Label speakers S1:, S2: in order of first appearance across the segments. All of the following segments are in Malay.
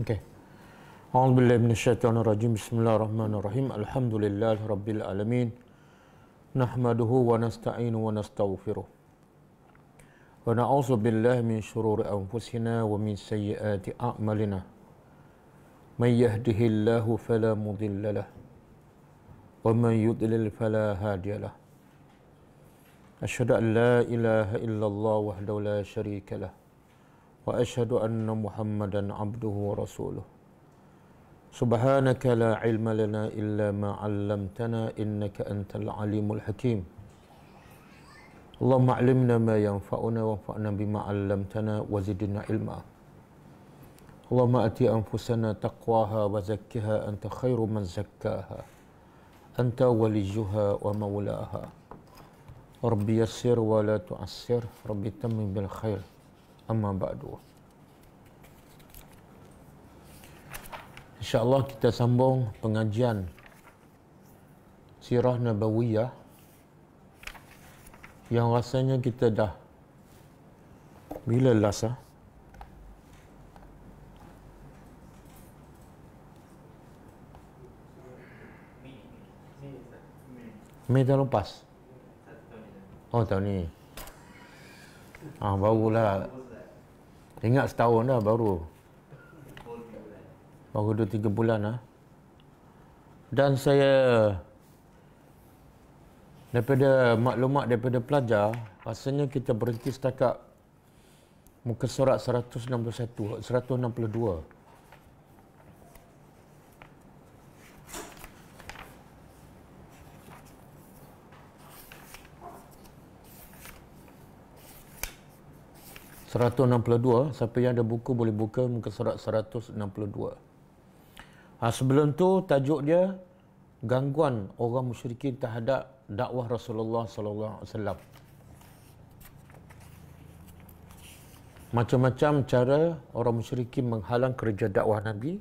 S1: Okey. أعوذ بالله من الشيطان الرجيم بسم الله الرحمن الرحيم الحمد لله رب العالمين نحمده ونستعين ونستغفره ونعوذ بالله من شرور أنفسنا ومن سيئات أعمالنا من يهده الله فلا مضل له ومن يضلل فلا هادي له أشهد أن لا إله إلا وأشهد أن محمدا عبده ورسوله سبحانك لا علم لنا إلا ما علمتنا إنك أنت العليم الحكيم اللهم علمنا ما ينفعنا وانفعنا بما علمتنا وزدنا علما اللهم أتي أنفسنا تقواها وزكها أنت خير من زكاها أنت وليها ومولاها ربي يسر ولا تعسر ربي تمم بالخير Amma ba'du. Insya-Allah kita sambung pengajian Sirah Nabawiyah yang rasanya kita dah bila last ah? Mei dah lepas? Oh, tahun ni. Ah, barulah. Ingat setahun dah baru baru dua tiga bulan lah. dan saya daripada maklumat daripada pelajar rasanya kita berhenti setakat muka surat 161 162 162 siapa yang ada buku boleh buka muka surat 162 Ha, sebelum tu tajuk dia gangguan orang musyrikin terhadap dakwah Rasulullah sallallahu alaihi wasallam. Macam-macam cara orang musyrikin menghalang kerja dakwah Nabi.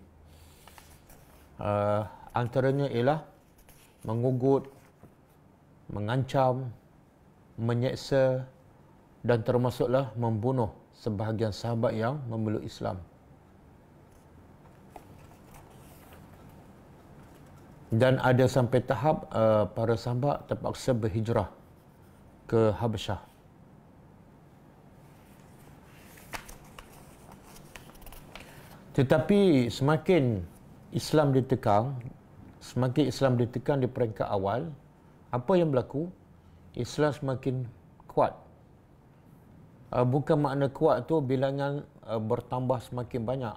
S1: Uh, antaranya ialah mengugut, mengancam, menyeksa dan termasuklah membunuh sebahagian sahabat yang memeluk Islam. dan ada sampai tahap uh, para sahabat terpaksa berhijrah ke Habasyah. Tetapi semakin Islam ditekan, semakin Islam ditekan di peringkat awal, apa yang berlaku? Islam semakin kuat. Uh, bukan makna kuat tu bilangan uh, bertambah semakin banyak.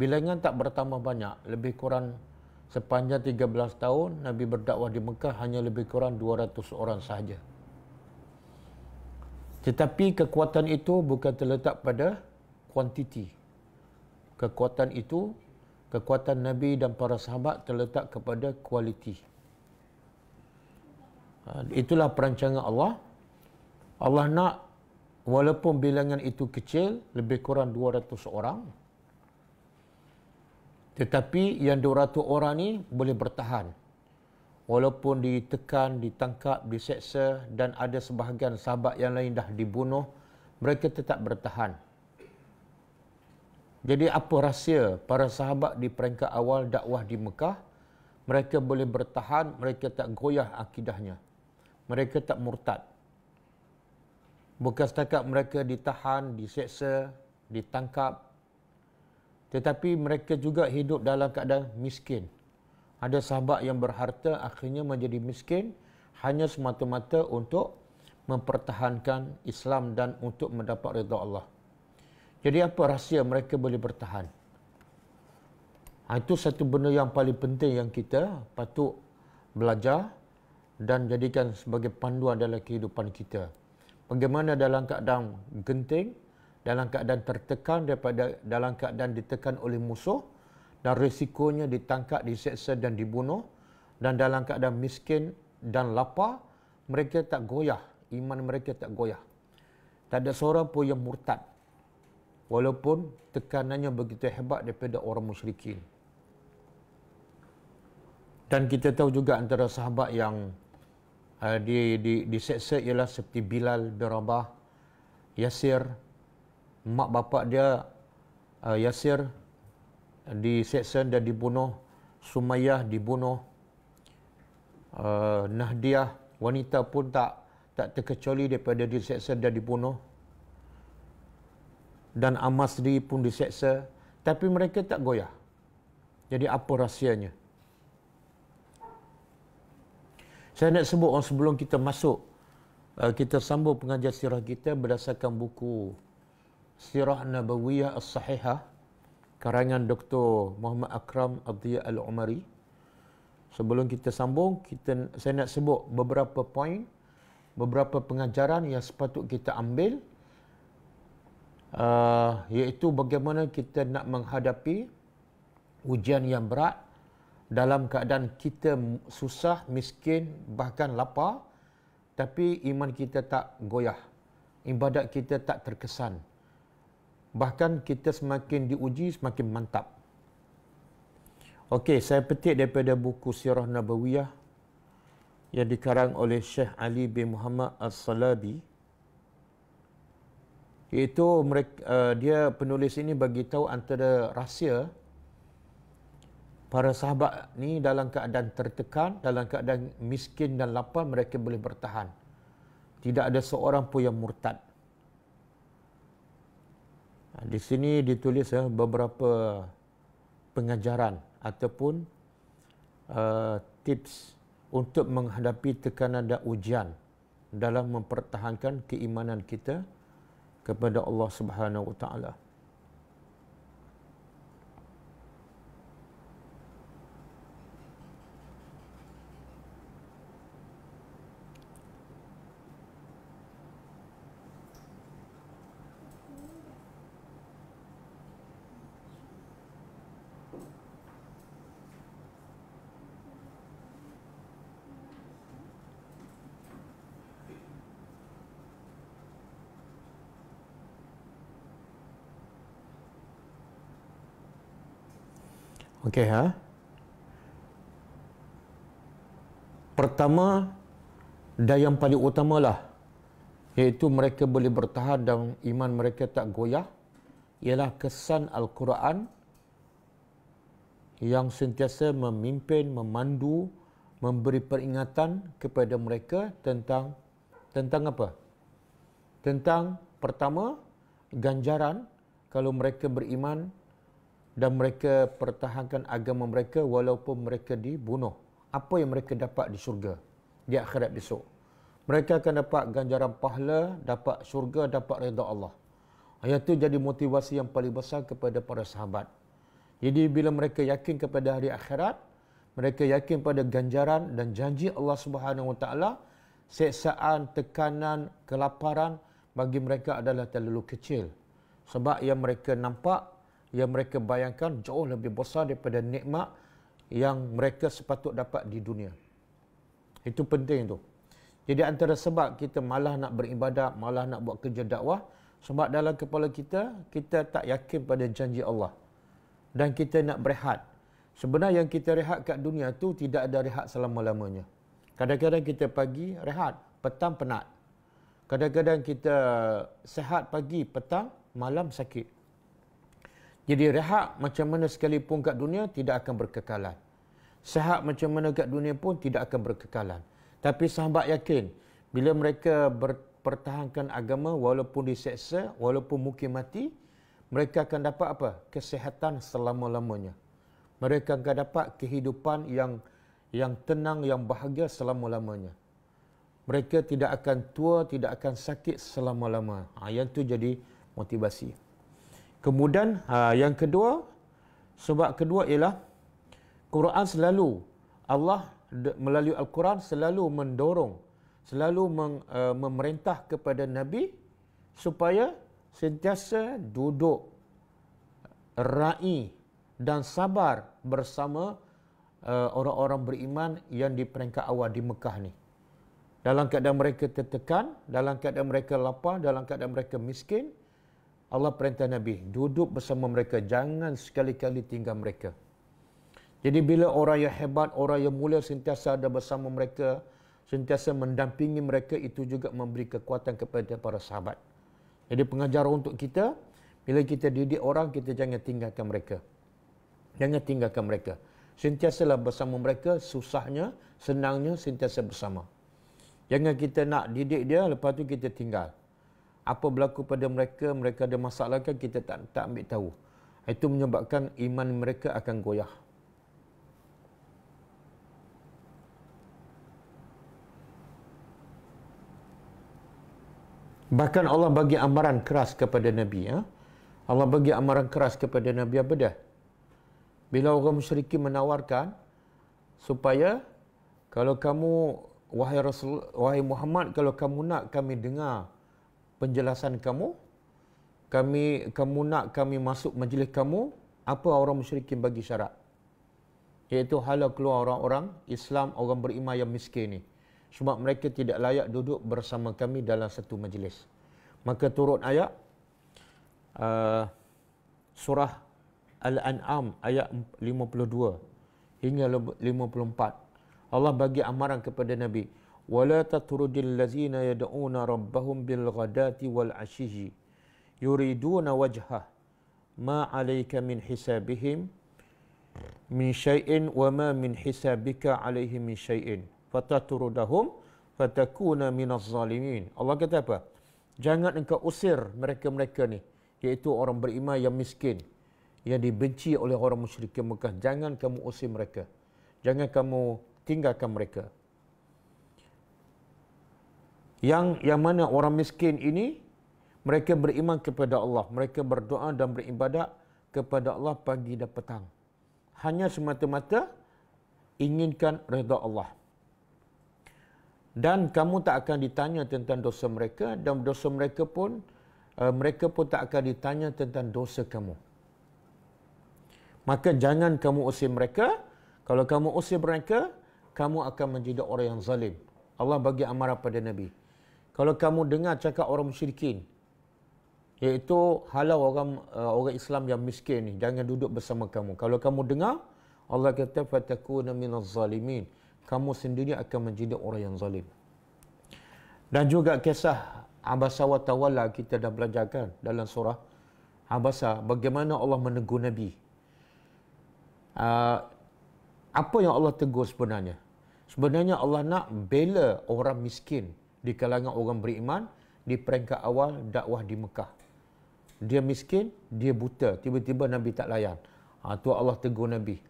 S1: Bilangan tak bertambah banyak, lebih kurang sepanjang 13 tahun Nabi berdakwah di Mekah hanya lebih kurang 200 orang sahaja. Tetapi kekuatan itu bukan terletak pada kuantiti. Kekuatan itu, kekuatan Nabi dan para sahabat terletak kepada kualiti. Ha, itulah perancangan Allah. Allah nak walaupun bilangan itu kecil, lebih kurang 200 orang, tetapi yang 200 orang ni boleh bertahan. Walaupun ditekan, ditangkap, diseksa dan ada sebahagian sahabat yang lain dah dibunuh, mereka tetap bertahan. Jadi apa rahsia para sahabat di peringkat awal dakwah di Mekah? Mereka boleh bertahan, mereka tak goyah akidahnya. Mereka tak murtad. Bukan setakat mereka ditahan, diseksa, ditangkap, tetapi mereka juga hidup dalam keadaan miskin. Ada sahabat yang berharta akhirnya menjadi miskin hanya semata-mata untuk mempertahankan Islam dan untuk mendapat redha Allah. Jadi apa rahsia mereka boleh bertahan? Ha, itu satu benda yang paling penting yang kita patut belajar dan jadikan sebagai panduan dalam kehidupan kita. Bagaimana dalam keadaan genting, dalam keadaan tertekan daripada dalam keadaan ditekan oleh musuh dan risikonya ditangkap, diseksa dan dibunuh dan dalam keadaan miskin dan lapar mereka tak goyah iman mereka tak goyah. Tak ada seorang pun yang murtad walaupun tekanannya begitu hebat daripada orang musyrikin. Dan kita tahu juga antara sahabat yang uh, di, di, diseksa ialah seperti Bilal bin Rabah Yasir mak bapak dia uh, Yasir diseksa dan dibunuh. Sumayyah dibunuh. Uh, Nahdiah wanita pun tak tak terkecuali daripada diseksa dan dibunuh. Dan Amasri pun diseksa. Tapi mereka tak goyah. Jadi apa rahsianya? Saya nak sebut orang sebelum kita masuk uh, kita sambung pengajar sirah kita berdasarkan buku Sirah Nabawiyah As-Sahihah karangan Dr. Muhammad Akram Abdiya Al-Umari. Sebelum kita sambung, kita saya nak sebut beberapa poin, beberapa pengajaran yang sepatut kita ambil uh, iaitu bagaimana kita nak menghadapi ujian yang berat dalam keadaan kita susah, miskin, bahkan lapar, tapi iman kita tak goyah. Ibadat kita tak terkesan. Bahkan kita semakin diuji, semakin mantap. Okey, saya petik daripada buku Sirah Nabawiyah yang dikarang oleh Syekh Ali bin Muhammad As-Salabi. Iaitu mereka, uh, dia penulis ini bagi tahu antara rahsia para sahabat ni dalam keadaan tertekan, dalam keadaan miskin dan lapar, mereka boleh bertahan. Tidak ada seorang pun yang murtad. Ha, di sini ditulis ya, beberapa pengajaran ataupun uh, tips untuk menghadapi tekanan dan ujian dalam mempertahankan keimanan kita kepada Allah Subhanahu Wa Taala. Okey ha. Pertama dan yang paling utamalah iaitu mereka boleh bertahan dan iman mereka tak goyah ialah kesan al-Quran yang sentiasa memimpin, memandu, memberi peringatan kepada mereka tentang tentang apa? Tentang pertama ganjaran kalau mereka beriman dan mereka pertahankan agama mereka walaupun mereka dibunuh. Apa yang mereka dapat di syurga di akhirat besok? Mereka akan dapat ganjaran pahala, dapat syurga, dapat redha Allah. Ayat itu jadi motivasi yang paling besar kepada para sahabat. Jadi bila mereka yakin kepada hari akhirat, mereka yakin pada ganjaran dan janji Allah Subhanahu Wa Taala, seksaan, tekanan, kelaparan bagi mereka adalah terlalu kecil. Sebab yang mereka nampak yang mereka bayangkan jauh lebih besar daripada nikmat yang mereka sepatut dapat di dunia. Itu penting tu. Jadi antara sebab kita malah nak beribadat, malah nak buat kerja dakwah, sebab dalam kepala kita, kita tak yakin pada janji Allah. Dan kita nak berehat. Sebenarnya yang kita rehat kat dunia tu tidak ada rehat selama-lamanya. Kadang-kadang kita pagi rehat, petang penat. Kadang-kadang kita sehat pagi, petang, malam sakit. Jadi rehat macam mana sekalipun kat dunia tidak akan berkekalan. Sehat macam mana kat dunia pun tidak akan berkekalan. Tapi sahabat yakin bila mereka berpertahankan agama walaupun diseksa, walaupun mungkin mati, mereka akan dapat apa? Kesehatan selama-lamanya. Mereka akan dapat kehidupan yang yang tenang, yang bahagia selama-lamanya. Mereka tidak akan tua, tidak akan sakit selama-lama. Ha, yang tu jadi motivasi. Kemudian ha, yang kedua, sebab kedua ialah Quran selalu Allah melalui Al-Quran selalu mendorong, selalu uh, memerintah kepada Nabi supaya sentiasa duduk rai dan sabar bersama uh, orang-orang beriman yang di peringkat awal di Mekah ni. Dalam keadaan mereka tertekan, dalam keadaan mereka lapar, dalam keadaan mereka miskin, Allah perintah Nabi, duduk bersama mereka, jangan sekali-kali tinggal mereka. Jadi bila orang yang hebat, orang yang mulia sentiasa ada bersama mereka, sentiasa mendampingi mereka, itu juga memberi kekuatan kepada para sahabat. Jadi pengajaran untuk kita, bila kita didik orang, kita jangan tinggalkan mereka. Jangan tinggalkan mereka. Sentiasalah bersama mereka, susahnya, senangnya, sentiasa bersama. Jangan kita nak didik dia, lepas tu kita tinggal. Apa berlaku pada mereka, mereka ada masalah kan, kita tak, tak ambil tahu. Itu menyebabkan iman mereka akan goyah. Bahkan Allah bagi amaran keras kepada Nabi. Ya? Allah bagi amaran keras kepada Nabi apa dah? Bila orang musyrikin menawarkan supaya kalau kamu wahai Rasul wahai Muhammad kalau kamu nak kami dengar penjelasan kamu kami kamu nak kami masuk majlis kamu apa orang musyrikin bagi syarat iaitu hala keluar orang-orang Islam orang beriman yang miskin ni sebab mereka tidak layak duduk bersama kami dalam satu majlis. Maka turun ayat uh, surah Al-An'am ayat 52 hingga 54. Allah bagi amaran kepada Nabi, "Wala tatrudil ladzina yad'una rabbahum bil ghadati wal 'ashiji yuriduna wajhah ma 'alayka min hisabihim min syai'in wa ma min hisabika 'alaihim min syai'in." fataturudahum fatakuna minaz zalimin. Allah kata apa? Jangan engkau usir mereka-mereka ni, iaitu orang beriman yang miskin yang dibenci oleh orang musyrik Mekah. Jangan kamu usir mereka. Jangan kamu tinggalkan mereka. Yang yang mana orang miskin ini mereka beriman kepada Allah, mereka berdoa dan beribadat kepada Allah pagi dan petang. Hanya semata-mata inginkan redha Allah. Dan kamu tak akan ditanya tentang dosa mereka dan dosa mereka pun uh, mereka pun tak akan ditanya tentang dosa kamu. Maka jangan kamu usir mereka. Kalau kamu usir mereka kamu akan menjadi orang yang zalim. Allah bagi amaran pada Nabi kalau kamu dengar cakap orang musyrikin iaitu halau orang uh, orang Islam yang miskin ni jangan duduk bersama kamu kalau kamu dengar Allah kata fatakuna minaz zalimin kamu sendiri akan menjadi orang yang zalim. Dan juga kisah Abasa wa Tawalla kita dah belajarkan dalam surah Abasa bagaimana Allah menegur Nabi. Uh, apa yang Allah tegur sebenarnya? Sebenarnya Allah nak bela orang miskin di kalangan orang beriman di peringkat awal dakwah di Mekah. Dia miskin, dia buta. Tiba-tiba Nabi tak layan. Ha, tu Allah tegur Nabi.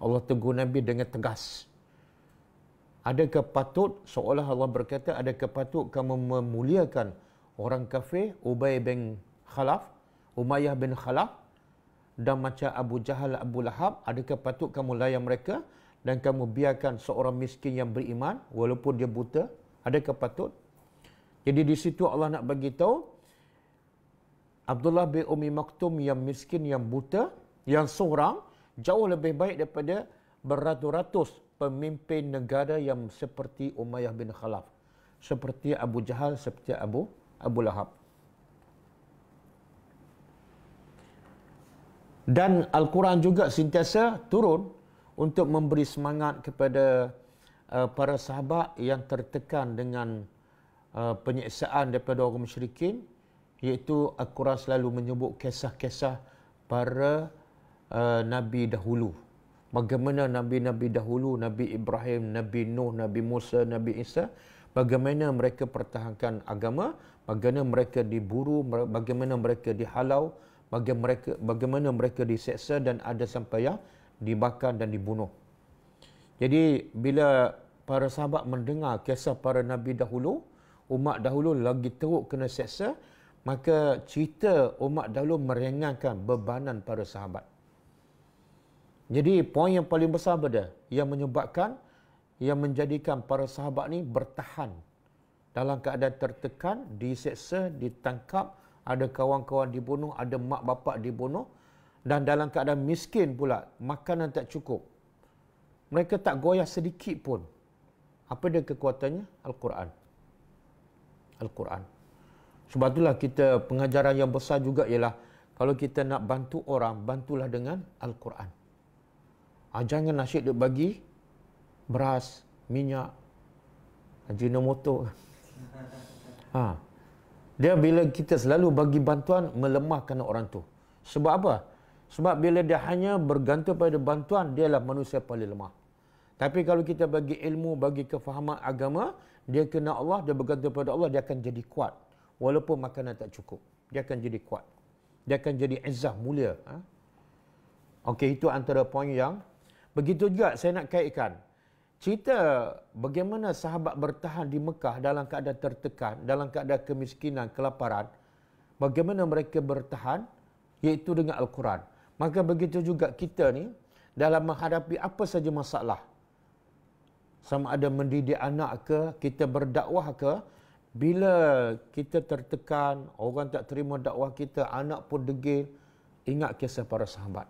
S1: Allah tegur Nabi dengan tegas adakah patut seolah Allah berkata adakah patut kamu memuliakan orang kafir Ubay bin Khalaf Umayyah bin Khalaf dan macam Abu Jahal Abu Lahab adakah patut kamu layan mereka dan kamu biarkan seorang miskin yang beriman walaupun dia buta adakah patut jadi di situ Allah nak bagi tahu Abdullah bin Umi Maktum yang miskin yang buta yang seorang jauh lebih baik daripada beratus-ratus pemimpin negara yang seperti Umayyah bin Khalaf. Seperti Abu Jahal, seperti Abu Abu Lahab. Dan Al-Quran juga sentiasa turun untuk memberi semangat kepada uh, para sahabat yang tertekan dengan uh, penyiksaan daripada orang musyrikin iaitu Al-Quran selalu menyebut kisah-kisah para uh, nabi dahulu bagaimana nabi-nabi dahulu, Nabi Ibrahim, Nabi Nuh, Nabi Musa, Nabi Isa, bagaimana mereka pertahankan agama, bagaimana mereka diburu, bagaimana mereka dihalau, bagaimana mereka bagaimana mereka diseksa dan ada sampai yang dibakar dan dibunuh. Jadi bila para sahabat mendengar kisah para nabi dahulu, umat dahulu lagi teruk kena seksa, maka cerita umat dahulu meringankan bebanan para sahabat. Jadi poin yang paling besar pada yang menyebabkan yang menjadikan para sahabat ni bertahan dalam keadaan tertekan, diseksa, ditangkap, ada kawan-kawan dibunuh, ada mak bapak dibunuh dan dalam keadaan miskin pula, makanan tak cukup. Mereka tak goyah sedikit pun. Apa dia kekuatannya? Al-Quran. Al-Quran. Sebab itulah kita pengajaran yang besar juga ialah kalau kita nak bantu orang, bantulah dengan Al-Quran. Ah, jangan nasyid dia bagi beras, minyak, ajinomoto. Ha. Dia bila kita selalu bagi bantuan melemahkan orang tu. Sebab apa? Sebab bila dia hanya bergantung pada bantuan, dialah manusia paling lemah. Tapi kalau kita bagi ilmu, bagi kefahaman agama, dia kena Allah, dia bergantung pada Allah, dia akan jadi kuat. Walaupun makanan tak cukup. Dia akan jadi kuat. Dia akan jadi izzah, mulia. Ha? Okey, itu antara poin yang begitu juga saya nak kaitkan. Cerita bagaimana sahabat bertahan di Mekah dalam keadaan tertekan, dalam keadaan kemiskinan, kelaparan. Bagaimana mereka bertahan iaitu dengan Al-Quran. Maka begitu juga kita ni dalam menghadapi apa saja masalah. Sama ada mendidik anak ke, kita berdakwah ke, bila kita tertekan, orang tak terima dakwah kita, anak pun degil, ingat kisah para sahabat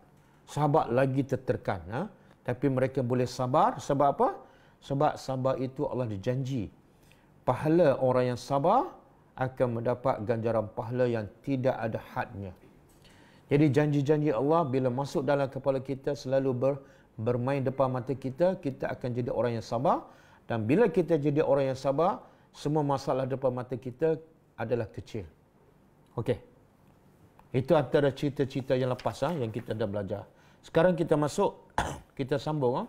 S1: sahabat lagi tertekan. Ha? Tapi mereka boleh sabar. Sebab apa? Sebab sabar itu Allah dijanji. Pahala orang yang sabar akan mendapat ganjaran pahala yang tidak ada hadnya. Jadi janji-janji Allah bila masuk dalam kepala kita selalu ber, bermain depan mata kita, kita akan jadi orang yang sabar. Dan bila kita jadi orang yang sabar, semua masalah depan mata kita adalah kecil. Okey. Itu antara cerita-cerita yang lepas ha, yang kita dah belajar. Sekarang kita masuk, kita sambung. Ha?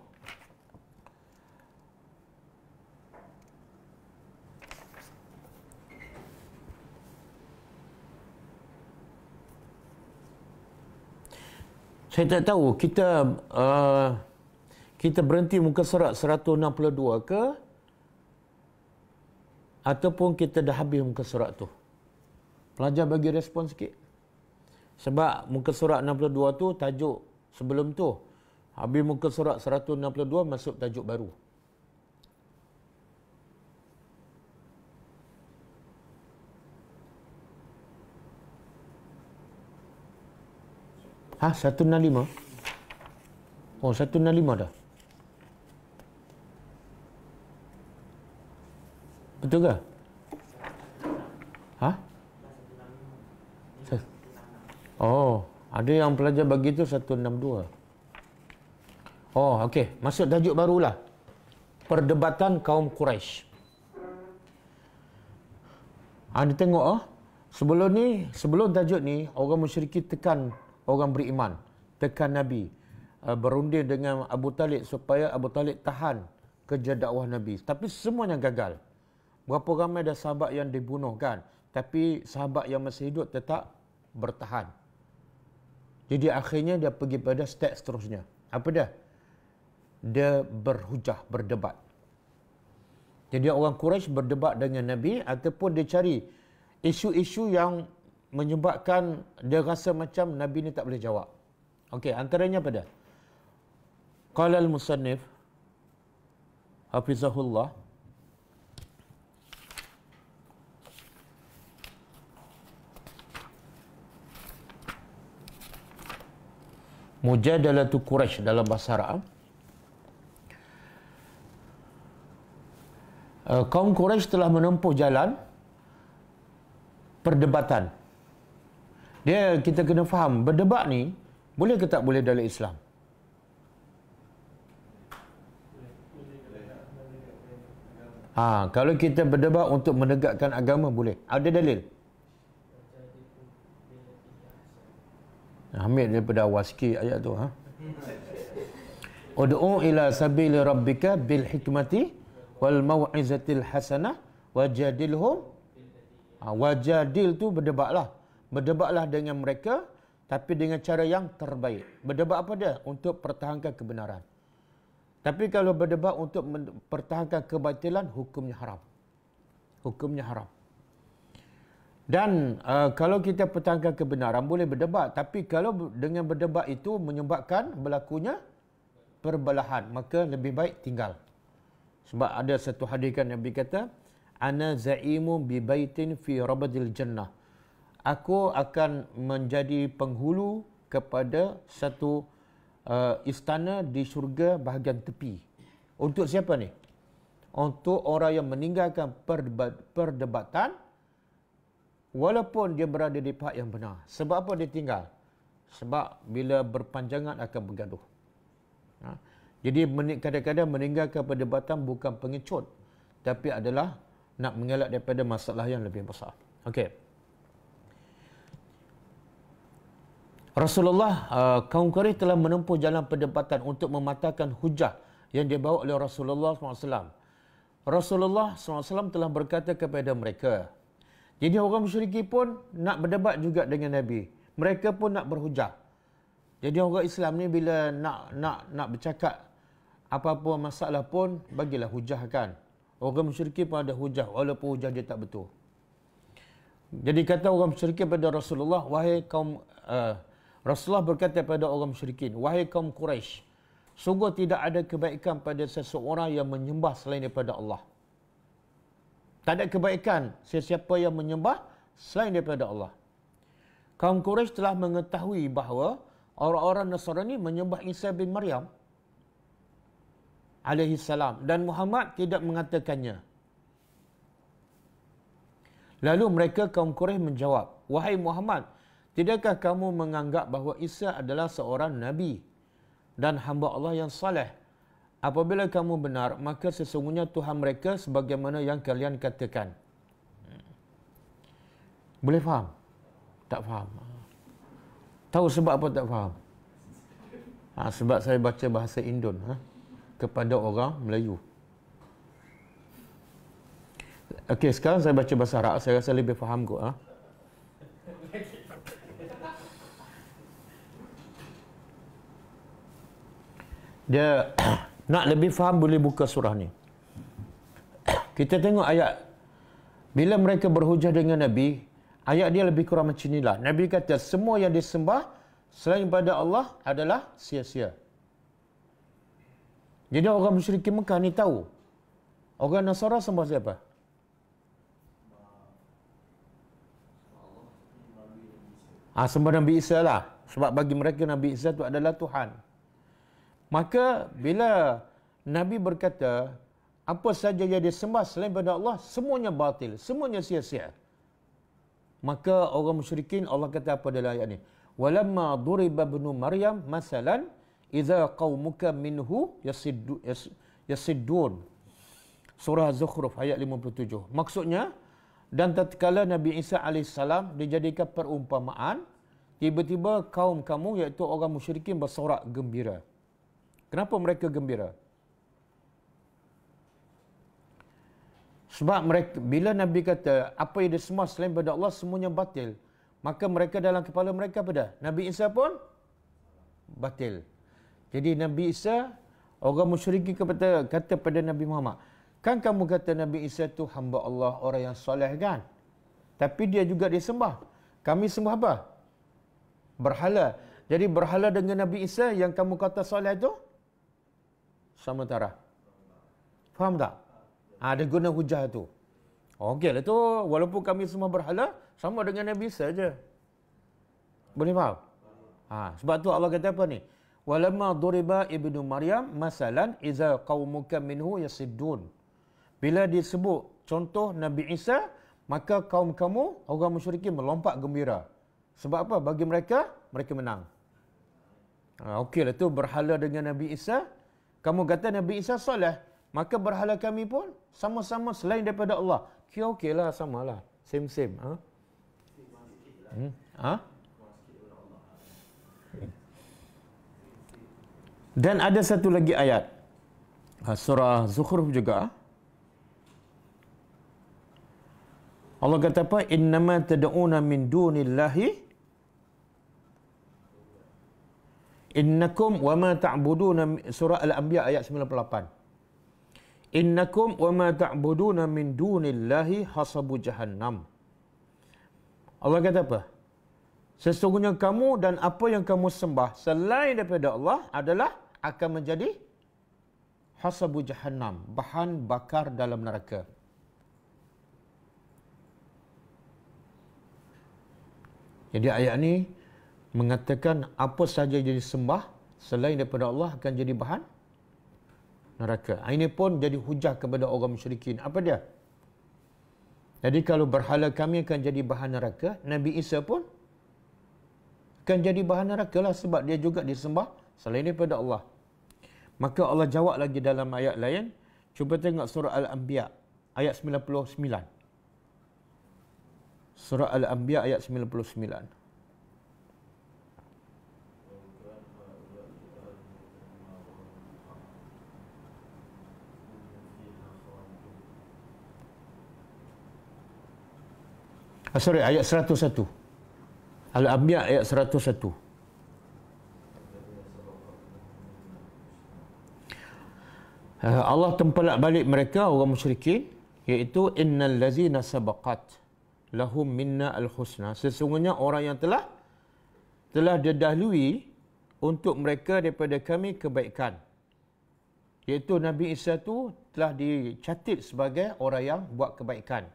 S1: Saya tak tahu kita uh, kita berhenti muka surat 162 ke ataupun kita dah habis muka surat tu. Pelajar bagi respon sikit. Sebab muka surat 62 tu tajuk sebelum tu habis muka surat 162 masuk tajuk baru Ha, 165? Oh, 165 dah. Betul ke? Ha? Oh, ada yang pelajar bagi tu 162. Oh, okey. Masuk tajuk barulah. Perdebatan kaum Quraisy. Anda tengok ah, sebelum ni, sebelum tajuk ni, orang musyrikin tekan orang beriman, tekan Nabi, uh, berunding dengan Abu Talib supaya Abu Talib tahan kerja dakwah Nabi. Tapi semuanya gagal. Berapa ramai dah sahabat yang dibunuh kan? Tapi sahabat yang masih hidup tetap bertahan. Jadi akhirnya dia pergi pada step seterusnya. Apa dia? Dia berhujah, berdebat. Jadi orang Quraisy berdebat dengan Nabi ataupun dia cari isu-isu yang menyebabkan dia rasa macam Nabi ni tak boleh jawab. Okey, antaranya apa dia? Qala al-musannif Hafizahullah Mujadalatu Quraisy dalam bahasa Arab. Uh, kaum Quraisy telah menempuh jalan perdebatan. Dia kita kena faham berdebat ni boleh ke tak boleh dalam Islam? Ha, kalau kita berdebat untuk menegakkan agama boleh. Ada dalil? Ambil daripada awal sikit ayat tu ha. Ud'u ila sabili rabbika bil hikmati wal mau'izatil hasanah wajadilhum ha, wajadil tu berdebatlah berdebatlah dengan mereka tapi dengan cara yang terbaik. Berdebat apa dia? Untuk pertahankan kebenaran. Tapi kalau berdebat untuk pertahankan kebatilan hukumnya haram. Hukumnya haram. Dan uh, kalau kita pertahankan kebenaran boleh berdebat. Tapi kalau dengan berdebat itu menyebabkan berlakunya perbelahan maka lebih baik tinggal. Sebab ada satu hadis kan Nabi kata ana zaimu bi baitin fi rabadil jannah. Aku akan menjadi penghulu kepada satu uh, istana di syurga bahagian tepi. Untuk siapa ni? Untuk orang yang meninggalkan perdebatan walaupun dia berada di pihak yang benar. Sebab apa dia tinggal? Sebab bila berpanjangan akan bergaduh. Ha? Jadi kadang-kadang meninggalkan perdebatan bukan pengecut. Tapi adalah nak mengelak daripada masalah yang lebih besar. Okey. Rasulullah uh, kaum Quraisy telah menempuh jalan perdebatan untuk mematahkan hujah yang dibawa oleh Rasulullah SAW. Rasulullah SAW telah berkata kepada mereka. Jadi orang musyrikin pun nak berdebat juga dengan Nabi. Mereka pun nak berhujah. Jadi orang Islam ni bila nak nak nak bercakap apa-apa masalah pun bagilah hujah kan. Orang musyrikin pun ada hujah walaupun hujah dia tak betul. Jadi kata orang musyrikin pada Rasulullah, wahai kaum uh, Rasulullah berkata kepada orang musyrikin, wahai kaum Quraisy, sungguh tidak ada kebaikan pada seseorang yang menyembah selain daripada Allah. Tak ada kebaikan sesiapa yang menyembah selain daripada Allah. Kaum Quraisy telah mengetahui bahawa orang-orang Nasrani menyembah Isa bin Maryam alaihi salam dan Muhammad tidak mengatakannya. Lalu mereka kaum Quraisy menjawab, "Wahai Muhammad, tidakkah kamu menganggap bahawa Isa adalah seorang nabi dan hamba Allah yang saleh? Apabila kamu benar, maka sesungguhnya Tuhan mereka sebagaimana yang kalian katakan." Boleh faham? Tak faham. Tahu sebab apa tak faham? Ha, sebab saya baca bahasa Indon. Ha? kepada orang Melayu. Okey, sekarang saya baca bahasa Arab, saya rasa lebih faham kot. Ha? Dia nak lebih faham boleh buka surah ni. Kita tengok ayat bila mereka berhujah dengan Nabi, ayat dia lebih kurang macam inilah. Nabi kata semua yang disembah selain pada Allah adalah sia-sia. Jadi orang musyrikin Mekah ni tahu. Orang Nasara sembah siapa? Ah, sembah Nabi Isa lah. Sebab bagi mereka Nabi Isa itu adalah Tuhan. Maka bila Nabi berkata, apa saja yang disembah selain pada Allah, semuanya batil. Semuanya sia-sia. Maka orang musyrikin Allah kata apa dalam ayat ni? Walamma duriba ibnu Maryam masalan idza qaumuka minhu yasiddu yasiddun surah zukhruf ayat 57 maksudnya dan tatkala Nabi Isa AS dijadikan perumpamaan tiba-tiba kaum kamu iaitu orang musyrikin bersorak gembira kenapa mereka gembira sebab mereka bila Nabi kata apa yang disembah selain pada Allah semuanya batil maka mereka dalam kepala mereka apa dah Nabi Isa pun batil jadi Nabi Isa orang musyrikin kata kata pada Nabi Muhammad, kan kamu kata Nabi Isa tu hamba Allah, orang yang soleh kan? Tapi dia juga disembah. Kami sembah apa? Berhala. Jadi berhala dengan Nabi Isa yang kamu kata soleh tu sama tara. Faham tak? Ha, ada guna hujah tu. Okey lah tu, walaupun kami semua berhala, sama dengan Nabi Isa je. Boleh faham? Ha, sebab tu Allah kata apa ni? Walamma duriba ibnu Maryam masalan iza qaumuka minhu yasiddun. Bila disebut contoh Nabi Isa, maka kaum kamu orang musyrikin melompat gembira. Sebab apa? Bagi mereka, mereka menang. Ha, Okeylah tu berhala dengan Nabi Isa. Kamu kata Nabi Isa soleh. Maka berhala kami pun sama-sama selain daripada Allah. Kira okeylah, samalah. Same-same. Ha? Hmm? Ha? Dan ada satu lagi ayat ha, surah Zukhruf juga. Allah kata apa? Innama tad'una min dunillahi Innakum wa ma ta'buduna surah Al-Anbiya ayat 98. Innakum wa ma ta'buduna min dunillahi hasabu jahannam. Allah kata apa? Sesungguhnya kamu dan apa yang kamu sembah selain daripada Allah adalah akan menjadi hasabu jahannam, bahan bakar dalam neraka. Jadi ayat ini mengatakan apa saja jadi sembah selain daripada Allah akan jadi bahan neraka. Ini pun jadi hujah kepada orang musyrikin. Apa dia? Jadi kalau berhala kami akan jadi bahan neraka, Nabi Isa pun akan jadi bahan neraka lah sebab dia juga disembah selain daripada Allah. Maka Allah jawab lagi dalam ayat lain. Cuba tengok surah Al-Anbiya ayat 99. Surah Al-Anbiya ayat 99. Ah, sorry, ayat 101. Al-Anbiya ayat 101. Ah, Allah tempelak balik mereka orang musyrikin iaitu innal ladzina sabaqat lahum minna al-husna sesungguhnya orang yang telah telah didahului untuk mereka daripada kami kebaikan iaitu Nabi Isa tu telah dicatat sebagai orang yang buat kebaikan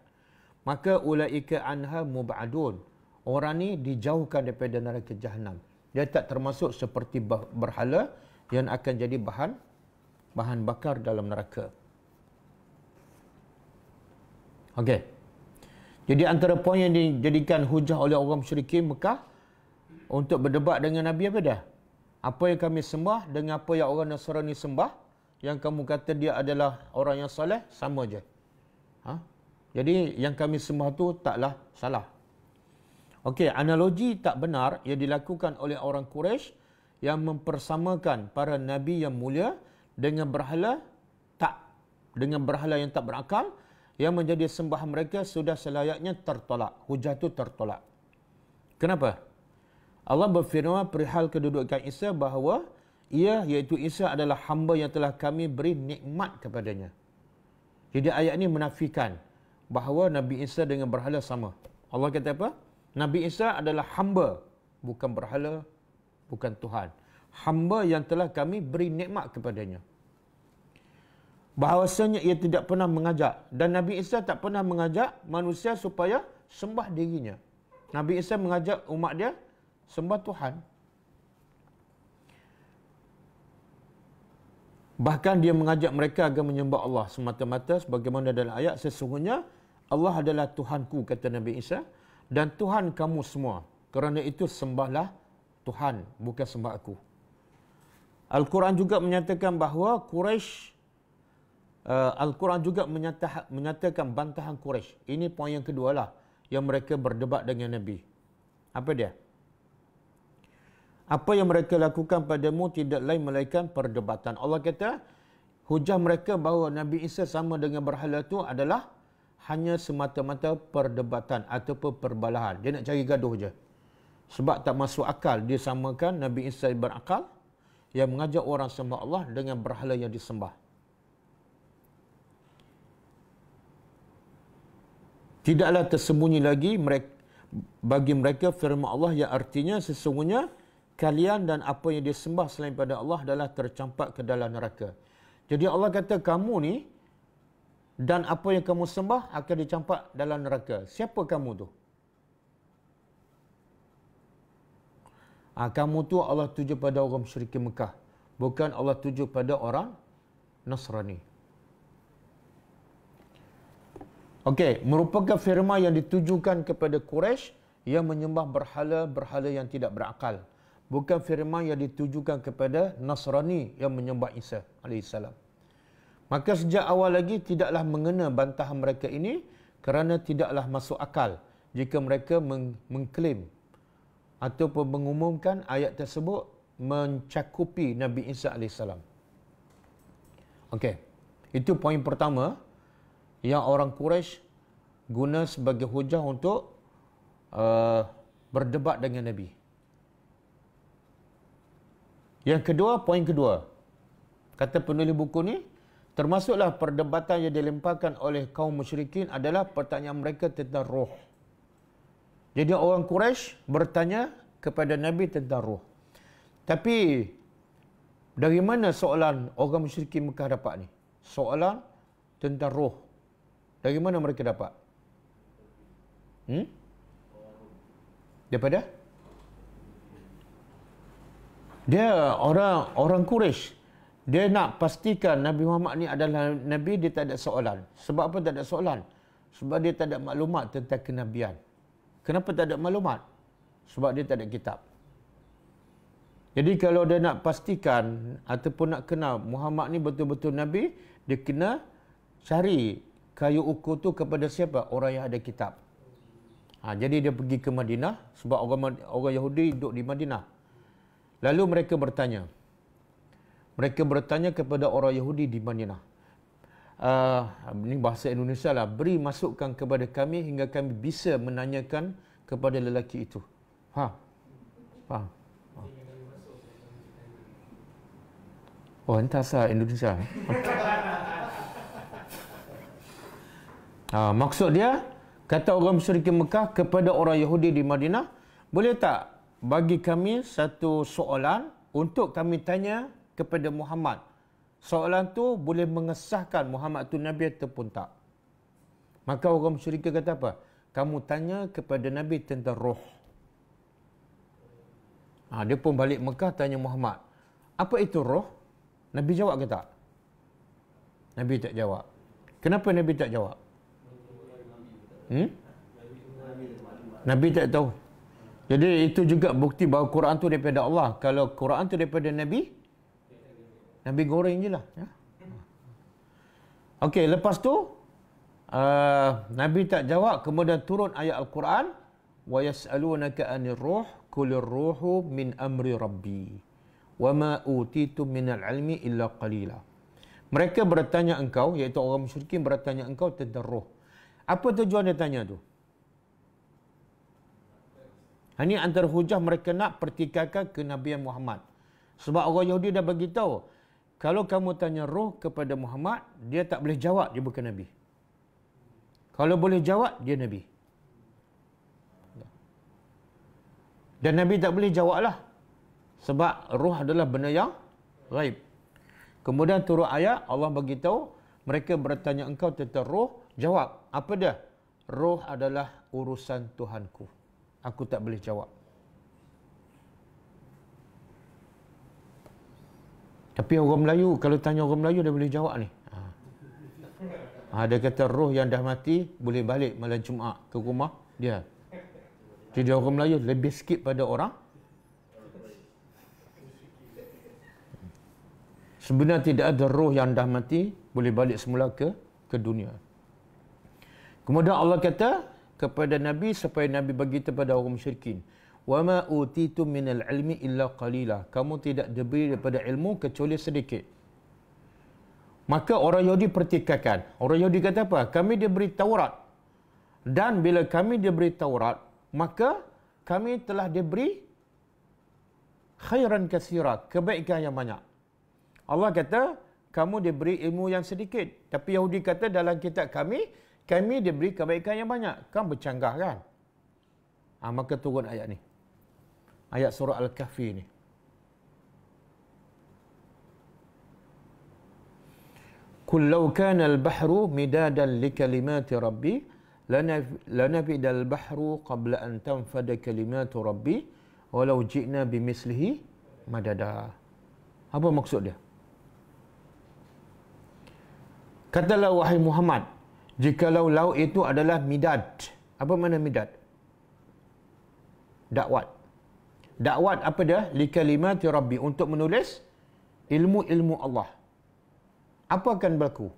S1: maka ulaika anha mubadun orang ni dijauhkan daripada neraka jahanam dia tak termasuk seperti berhala yang akan jadi bahan bahan bakar dalam neraka. Okey. Jadi antara poin yang dijadikan hujah oleh orang musyrikin Mekah untuk berdebat dengan Nabi apa dah? Apa yang kami sembah dengan apa yang orang Nasrani sembah yang kamu kata dia adalah orang yang soleh sama je. Ha? Jadi yang kami sembah tu taklah salah. Okey, analogi tak benar yang dilakukan oleh orang Quraisy yang mempersamakan para nabi yang mulia dengan berhala tak dengan berhala yang tak berakal yang menjadi sembah mereka sudah selayaknya tertolak. Hujah itu tertolak. Kenapa? Allah berfirman perihal kedudukan Isa bahawa ia iaitu Isa adalah hamba yang telah kami beri nikmat kepadanya. Jadi ayat ini menafikan bahawa Nabi Isa dengan berhala sama Allah kata apa Nabi Isa adalah hamba bukan berhala bukan Tuhan hamba yang telah kami beri nikmat kepadanya. Bahawasanya ia tidak pernah mengajak dan Nabi Isa tak pernah mengajak manusia supaya sembah dirinya. Nabi Isa mengajak umat dia sembah Tuhan. Bahkan dia mengajak mereka agar menyembah Allah semata-mata sebagaimana dalam ayat sesungguhnya Allah adalah Tuhanku kata Nabi Isa dan Tuhan kamu semua. Kerana itu sembahlah Tuhan bukan sembah aku. Al-Quran juga menyatakan bahawa Quraisy uh, Al-Quran juga menyata, menyatakan bantahan Quraisy. Ini poin yang kedua lah yang mereka berdebat dengan Nabi. Apa dia? Apa yang mereka lakukan padamu tidak lain melainkan perdebatan. Allah kata, hujah mereka bahawa Nabi Isa sama dengan berhala itu adalah hanya semata-mata perdebatan ataupun perbalahan. Dia nak cari gaduh je. Sebab tak masuk akal dia samakan Nabi Isa berakal yang mengajak orang sembah Allah dengan berhala yang disembah. Tidaklah tersembunyi lagi mereka, bagi mereka firman Allah yang artinya sesungguhnya kalian dan apa yang disembah selain pada Allah adalah tercampak ke dalam neraka. Jadi Allah kata kamu ni dan apa yang kamu sembah akan dicampak dalam neraka. Siapa kamu tu? Ha, kamu tu Allah tuju pada orang musyrikin Mekah. Bukan Allah tuju pada orang Nasrani. Okey, merupakan firman yang ditujukan kepada Quraisy yang menyembah berhala-berhala yang tidak berakal. Bukan firman yang ditujukan kepada Nasrani yang menyembah Isa AS. Maka sejak awal lagi tidaklah mengena bantahan mereka ini kerana tidaklah masuk akal jika mereka meng- mengklaim ataupun mengumumkan ayat tersebut mencakupi Nabi Isa AS. Okey. Itu poin pertama yang orang Quraisy guna sebagai hujah untuk uh, berdebat dengan Nabi. Yang kedua, poin kedua. Kata penulis buku ni, termasuklah perdebatan yang dilemparkan oleh kaum musyrikin adalah pertanyaan mereka tentang roh. Jadi orang Quraisy bertanya kepada Nabi tentang roh. Tapi dari mana soalan orang musyrikin Mekah dapat ni? Soalan tentang roh. Dari mana mereka dapat? Hmm? Daripada? Dia orang orang Quraisy. Dia nak pastikan Nabi Muhammad ni adalah nabi dia tak ada soalan. Sebab apa tak ada soalan? Sebab dia tak ada maklumat tentang kenabian. Kenapa tak ada maklumat? Sebab dia tak ada kitab. Jadi kalau dia nak pastikan ataupun nak kenal Muhammad ni betul-betul Nabi, dia kena cari kayu ukur tu kepada siapa? Orang yang ada kitab. Ha, jadi dia pergi ke Madinah sebab orang, orang Yahudi duduk di Madinah. Lalu mereka bertanya. Mereka bertanya kepada orang Yahudi di Madinah. uh, ini bahasa Indonesia lah, beri masukan kepada kami hingga kami bisa menanyakan kepada lelaki itu. Ha? Faham? Ha. Oh, entah sah Indonesia. ha, maksud dia, kata orang musyrik Mekah kepada orang Yahudi di Madinah, boleh tak bagi kami satu soalan untuk kami tanya kepada Muhammad. Soalan tu boleh mengesahkan Muhammad tu Nabi ataupun tak. Maka orang musyrik kata apa? Kamu tanya kepada Nabi tentang roh. Ha, dia pun balik Mekah tanya Muhammad. Apa itu roh? Nabi jawab ke tak? Nabi tak jawab. Kenapa Nabi tak jawab? Hmm? Nabi tak tahu. Jadi itu juga bukti bahawa Quran tu daripada Allah. Kalau Quran tu daripada Nabi, Nabi goreng je lah. Ya? Okey, lepas tu, uh, Nabi tak jawab, kemudian turun ayat Al-Quran, وَيَسْأَلُونَكَ أَنِ الرُّحُ min amri Rabbi, wa رَبِّي وَمَا min al-'ilmi illa qalila. Mereka bertanya engkau, iaitu orang musyrikin bertanya engkau tentang roh. Apa tujuan dia tanya tu? Ini antara hujah mereka nak pertikaikan ke Nabi Muhammad. Sebab orang Yahudi dah beritahu, kalau kamu tanya roh kepada Muhammad, dia tak boleh jawab, dia bukan Nabi. Kalau boleh jawab, dia Nabi. Dan Nabi tak boleh jawablah. Sebab roh adalah benda yang gaib. Kemudian turun ayat Allah bagi tahu mereka bertanya engkau tentang roh, jawab, apa dia? Roh adalah urusan Tuhanku. Aku tak boleh jawab. Tapi orang Melayu, kalau tanya orang Melayu dia boleh jawab ni. Ha. ha dia kata roh yang dah mati boleh balik malam Jumaat ke rumah dia. Jadi orang Melayu lebih sikit pada orang Sebenarnya tidak ada roh yang dah mati boleh balik semula ke ke dunia. Kemudian Allah kata kepada Nabi supaya Nabi bagi kepada orang musyrikin, "Wa ma utitu minal ilmi illa qalila." Kamu tidak diberi daripada ilmu kecuali sedikit. Maka orang Yahudi pertikaikan. Orang Yahudi kata apa? Kami diberi Taurat. Dan bila kami diberi Taurat, maka kami telah diberi khairan kasira, kebaikan yang banyak. Allah kata, kamu diberi ilmu yang sedikit. Tapi Yahudi kata dalam kitab kami, kami diberi kebaikan yang banyak. Kan bercanggah kan? Ha, maka turun ayat ni. Ayat surah Al-Kahfi ni. Kullau kana al-bahru midadan li kalimati rabbi lanafida al-bahru qabla an tanfada kalimatu rabbi walau ji'na bimislihi madada. Apa maksud dia? Katalah wahai Muhammad, jikalau laut itu adalah midad. Apa makna midad? Dakwat. Dakwat apa dia? Li kalimati Rabbi untuk menulis ilmu-ilmu Allah. Apa akan berlaku?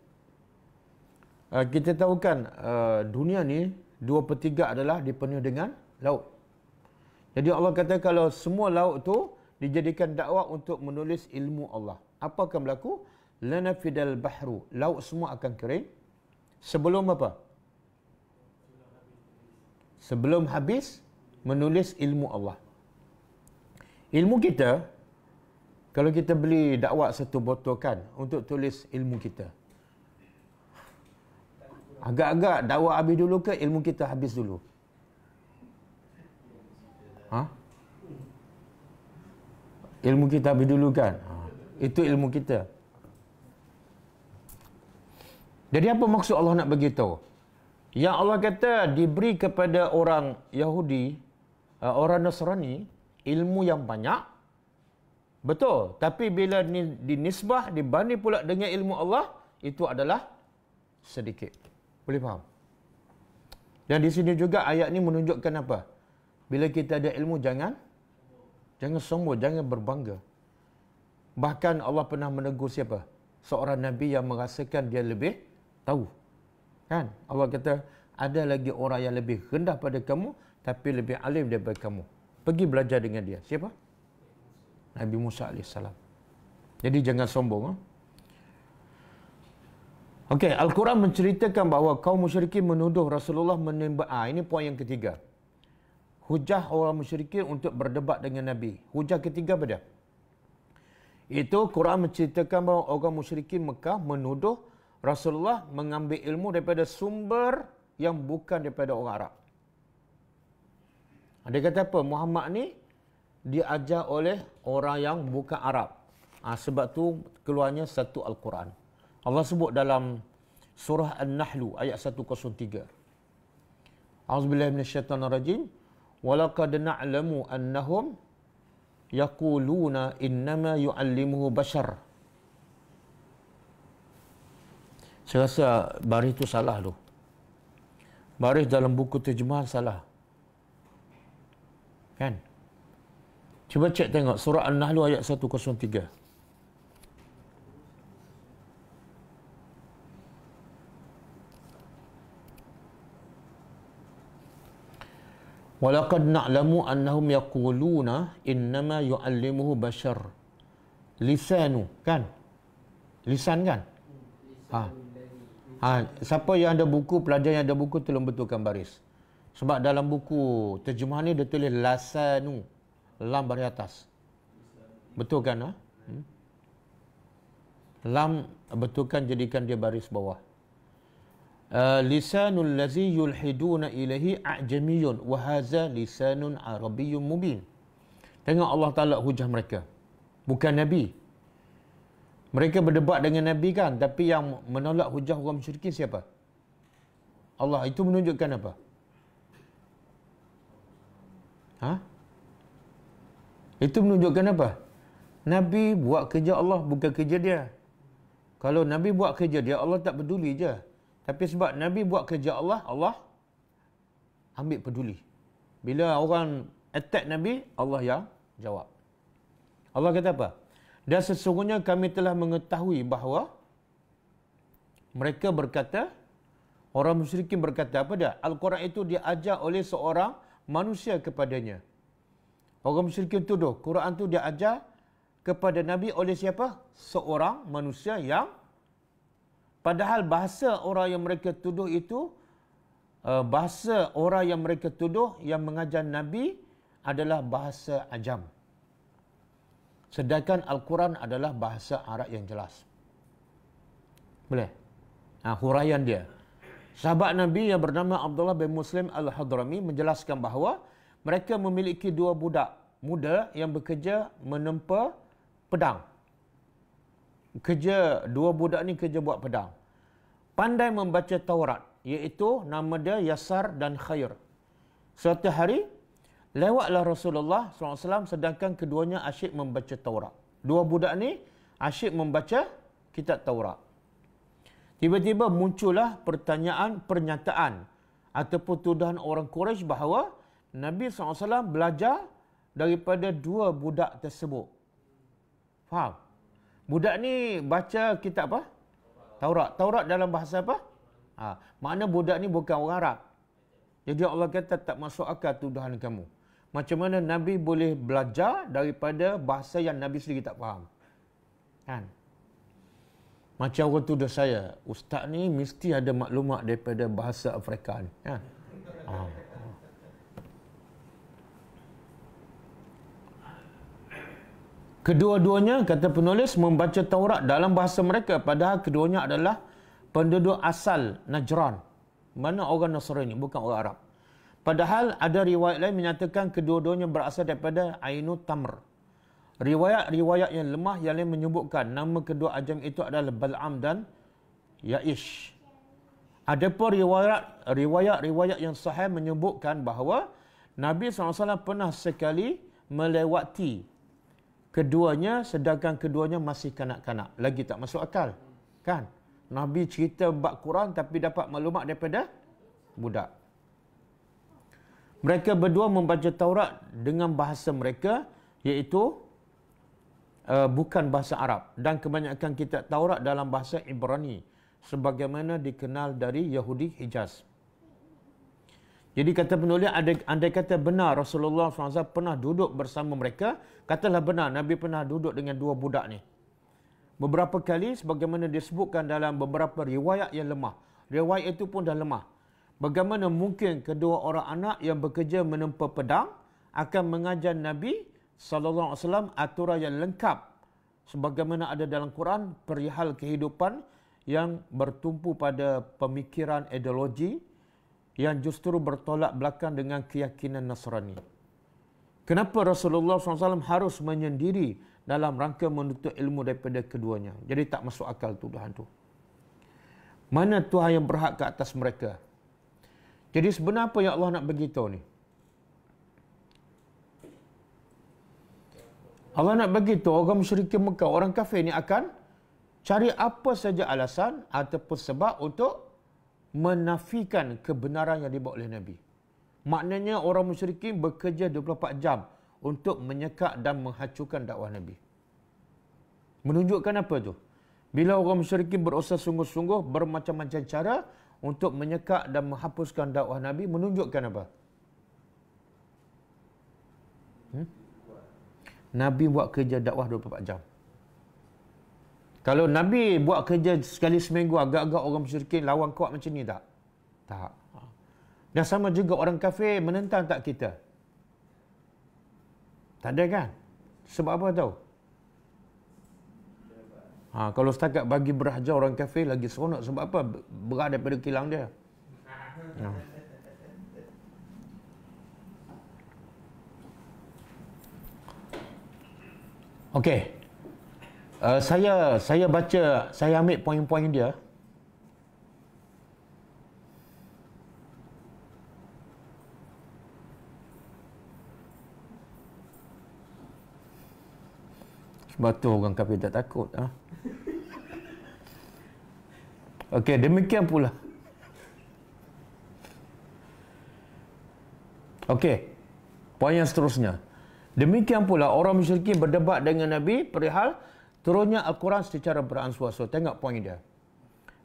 S1: Uh, kita tahu kan uh, dunia ni dua per tiga adalah dipenuhi dengan laut. Jadi Allah kata kalau semua laut tu dijadikan dakwah untuk menulis ilmu Allah. Apa akan berlaku? lanafidal bahru laut semua akan kering sebelum apa sebelum habis menulis ilmu Allah ilmu kita kalau kita beli dakwah satu botol kan untuk tulis ilmu kita agak-agak dakwah habis dulu ke ilmu kita habis dulu ha ilmu kita habis dulu kan ha. itu ilmu kita jadi apa maksud Allah nak beritahu? Yang Allah kata diberi kepada orang Yahudi, uh, orang Nasrani, ilmu yang banyak. Betul. Tapi bila dinisbah, dibanding pula dengan ilmu Allah, itu adalah sedikit. Boleh faham? Dan di sini juga ayat ini menunjukkan apa? Bila kita ada ilmu, jangan jangan sombong, jangan berbangga. Bahkan Allah pernah menegur siapa? Seorang Nabi yang merasakan dia lebih tahu. Kan? Allah kata, ada lagi orang yang lebih rendah pada kamu, tapi lebih alim daripada kamu. Pergi belajar dengan dia. Siapa? Nabi Musa AS. Jadi jangan sombong. Ha? Okey, Al-Quran menceritakan bahawa kaum musyrikin menuduh Rasulullah menembak. Ah, ini poin yang ketiga. Hujah orang musyrikin untuk berdebat dengan Nabi. Hujah ketiga pada. Itu Quran menceritakan bahawa orang musyrikin Mekah menuduh Rasulullah mengambil ilmu daripada sumber yang bukan daripada orang Arab. Dia kata apa? Muhammad ni diajar oleh orang yang bukan Arab. Ha, sebab tu keluarnya satu Al-Quran. Allah sebut dalam surah An-Nahl ayat 103. A'udzubillahi minasyaitonirrajim. Walaqad na'lamu annahum yaquluna innama yu'allimuhu bashar. Saya rasa baris itu salah tu. Baris dalam buku terjemahan salah. Kan? Cuba cek tengok surah An-Nahl ayat 103. Walaqad na'lamu annahum yaquluna innama yu'allimuhu bashar. Lisanu, kan? Lisan kan? Ha. Ha, siapa yang ada buku, pelajar yang ada buku tolong betulkan baris. Sebab dalam buku terjemahan ni dia tulis lasanu. Lam baris atas. Betul kan? Ha? Hmm? Lam betulkan jadikan dia baris bawah. Uh, lisanul ladzi yulhiduna ilaihi a'jamiyun wa hadza lisanun arabiyyun mubin. Tengok Allah Taala hujah mereka. Bukan nabi. Mereka berdebat dengan nabi kan, tapi yang menolak hujah orang musyrikin siapa? Allah itu menunjukkan apa? Ha? Itu menunjukkan apa? Nabi buat kerja Allah bukan kerja dia. Kalau Nabi buat kerja dia, Allah tak peduli je. Tapi sebab Nabi buat kerja Allah, Allah ambil peduli. Bila orang attack Nabi, Allah yang jawab. Allah kata apa? Dan sesungguhnya kami telah mengetahui bahawa mereka berkata, orang musyrikin berkata apa dia? Al-Quran itu diajar oleh seorang manusia kepadanya. Orang musyrikin tuduh, Quran itu diajar kepada Nabi oleh siapa? Seorang manusia yang Padahal bahasa orang yang mereka tuduh itu uh, bahasa orang yang mereka tuduh yang mengajar Nabi adalah bahasa ajam. Sedangkan Al-Quran adalah bahasa Arab yang jelas. Boleh? Ha, huraian dia. Sahabat Nabi yang bernama Abdullah bin Muslim Al-Hadrami menjelaskan bahawa mereka memiliki dua budak muda yang bekerja menempa pedang. Kerja dua budak ni kerja buat pedang pandai membaca Taurat iaitu nama dia Yasar dan Khair. Suatu hari lewatlah Rasulullah SAW sedangkan keduanya asyik membaca Taurat. Dua budak ni asyik membaca kitab Taurat. Tiba-tiba muncullah pertanyaan pernyataan ataupun tuduhan orang Quraisy bahawa Nabi SAW belajar daripada dua budak tersebut. Faham? Budak ni baca kitab apa? Taurat. Taurat dalam bahasa apa? Ha, makna budak ni bukan orang Arab. Jadi Allah kata tak masuk akal tuduhan kamu. Macam mana Nabi boleh belajar daripada bahasa yang Nabi sendiri tak faham? Kan? Macam orang tuduh saya, ustaz ni mesti ada maklumat daripada bahasa Afrika ni. Kan? Ha. Kedua-duanya kata penulis membaca Taurat dalam bahasa mereka padahal keduanya adalah penduduk asal Najran. Mana orang Nasrani bukan orang Arab. Padahal ada riwayat lain menyatakan kedua-duanya berasal daripada Ainu Tamr. Riwayat-riwayat yang lemah yang lain menyebutkan nama kedua ajam itu adalah Bal'am dan Ya'ish. Ada pun riwayat-riwayat yang sahih menyebutkan bahawa Nabi SAW pernah sekali melewati keduanya sedangkan keduanya masih kanak-kanak. Lagi tak masuk akal kan? Nabi cerita bab Quran tapi dapat maklumat daripada budak. Mereka berdua membaca Taurat dengan bahasa mereka iaitu uh, bukan bahasa Arab dan kebanyakan kitab Taurat dalam bahasa Ibrani sebagaimana dikenal dari Yahudi Hijaz jadi kata penulis, andai kata benar Rasulullah SAW pernah duduk bersama mereka, katalah benar Nabi pernah duduk dengan dua budak ni. beberapa kali sebagaimana disebutkan dalam beberapa riwayat yang lemah. Riwayat itu pun dah lemah. Bagaimana mungkin kedua orang anak yang bekerja menempa pedang akan mengajar Nabi sallallahu alaihi wasallam aturan yang lengkap sebagaimana ada dalam Quran perihal kehidupan yang bertumpu pada pemikiran ideologi yang justru bertolak belakang dengan keyakinan Nasrani. Kenapa Rasulullah SAW harus menyendiri dalam rangka menuntut ilmu daripada keduanya? Jadi tak masuk akal tuduhan tu. Mana Tuhan yang berhak ke atas mereka? Jadi sebenarnya apa yang Allah nak beritahu ni? Allah nak beritahu orang musyrikin Mekah, orang kafir ni akan cari apa saja alasan ataupun sebab untuk menafikan kebenaran yang dibawa oleh Nabi. Maknanya orang musyrikin bekerja 24 jam untuk menyekak dan menghancurkan dakwah Nabi. Menunjukkan apa tu? Bila orang musyrikin berusaha sungguh-sungguh bermacam-macam cara untuk menyekak dan menghapuskan dakwah Nabi, menunjukkan apa? Hmm? Nabi buat kerja dakwah 24 jam. Kalau Nabi buat kerja sekali seminggu agak-agak orang musyrikin lawan kuat macam ni tak? Tak. Dan sama juga orang kafir menentang tak kita? Tak ada kan? Sebab apa tahu? Ha, kalau setakat bagi beraja orang kafir lagi seronok. Sebab apa? Berat daripada kilang dia. Ha. Okey. Uh, saya saya baca saya ambil poin-poin dia. Sebab tu orang kafir tak takut. Ha? Okey, demikian pula. Okey, poin yang seterusnya. Demikian pula orang musyrikin berdebat dengan Nabi perihal turunnya Al-Quran secara beransur-ansur. Tengok poin dia.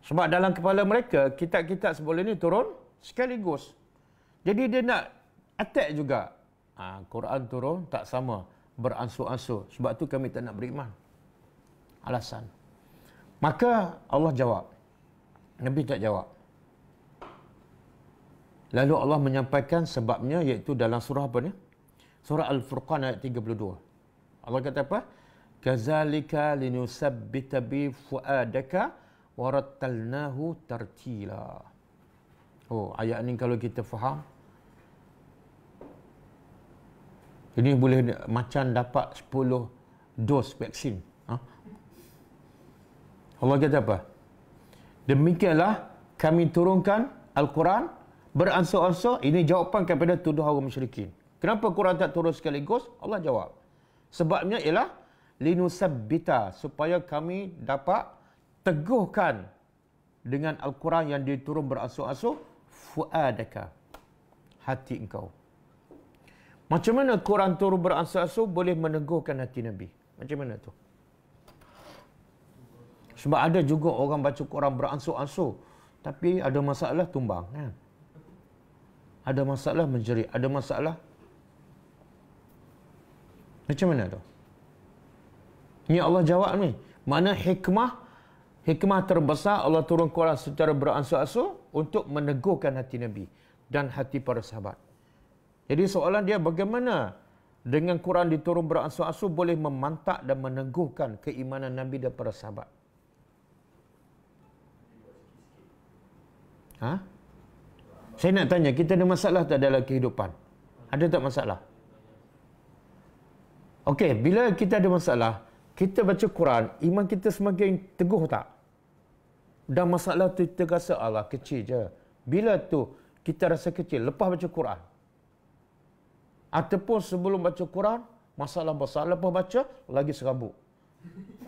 S1: Sebab dalam kepala mereka, kitab-kitab sebelum ini turun sekaligus. Jadi dia nak attack juga. Ha, Quran turun tak sama. Beransur-ansur. Sebab tu kami tak nak beriman. Alasan. Maka Allah jawab. Nabi tak jawab. Lalu Allah menyampaikan sebabnya iaitu dalam surah apa ni? Surah Al-Furqan ayat 32. Allah kata apa? kazalika linusabbita bi fuadaka warattalnahu tartila oh ayat ni kalau kita faham ini boleh macam dapat 10 dos vaksin ha? Allah kata apa demikianlah kami turunkan Al-Quran beransur-ansur ini jawapan kepada tuduh orang musyrikin kenapa Quran tak turun sekaligus? Allah jawab. Sebabnya ialah linusabbita supaya kami dapat teguhkan dengan al-Quran yang diturun berasuh-asuh fuadaka hati engkau. Macam mana Quran turun berasuh-asuh boleh meneguhkan hati Nabi? Macam mana tu? Sebab ada juga orang baca Quran beransur-ansur tapi ada masalah tumbang kan ada masalah menjerit ada masalah macam mana tu ini Allah jawab ni. Mana hikmah? Hikmah terbesar Allah turun Quran secara beransur-ansur untuk meneguhkan hati Nabi dan hati para sahabat. Jadi soalan dia bagaimana dengan Quran diturun beransur-ansur boleh memantak dan meneguhkan keimanan Nabi dan para sahabat. Ha? Saya nak tanya, kita ada masalah tak dalam kehidupan? Ada tak masalah? Okey, bila kita ada masalah, kita baca Quran, iman kita semakin teguh tak? Dan masalah tu kita rasa Allah kecil je. Bila tu kita rasa kecil, lepas baca Quran. Ataupun sebelum baca Quran, masalah besar. Lepas baca, lagi serabut.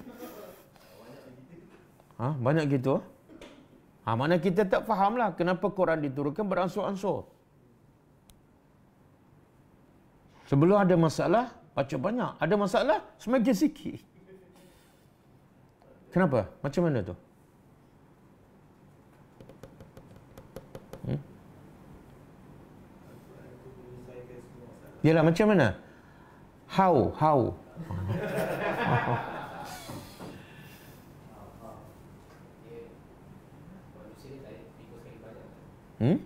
S1: Ha, banyak gitu. Ha, mana kita tak faham lah kenapa Quran diturunkan beransur-ansur. Sebelum ada masalah, baca banyak. Ada masalah, semakin sikit. Kenapa? Macam mana tu? Hmm? Yalah, macam mana? How? How? Hmm?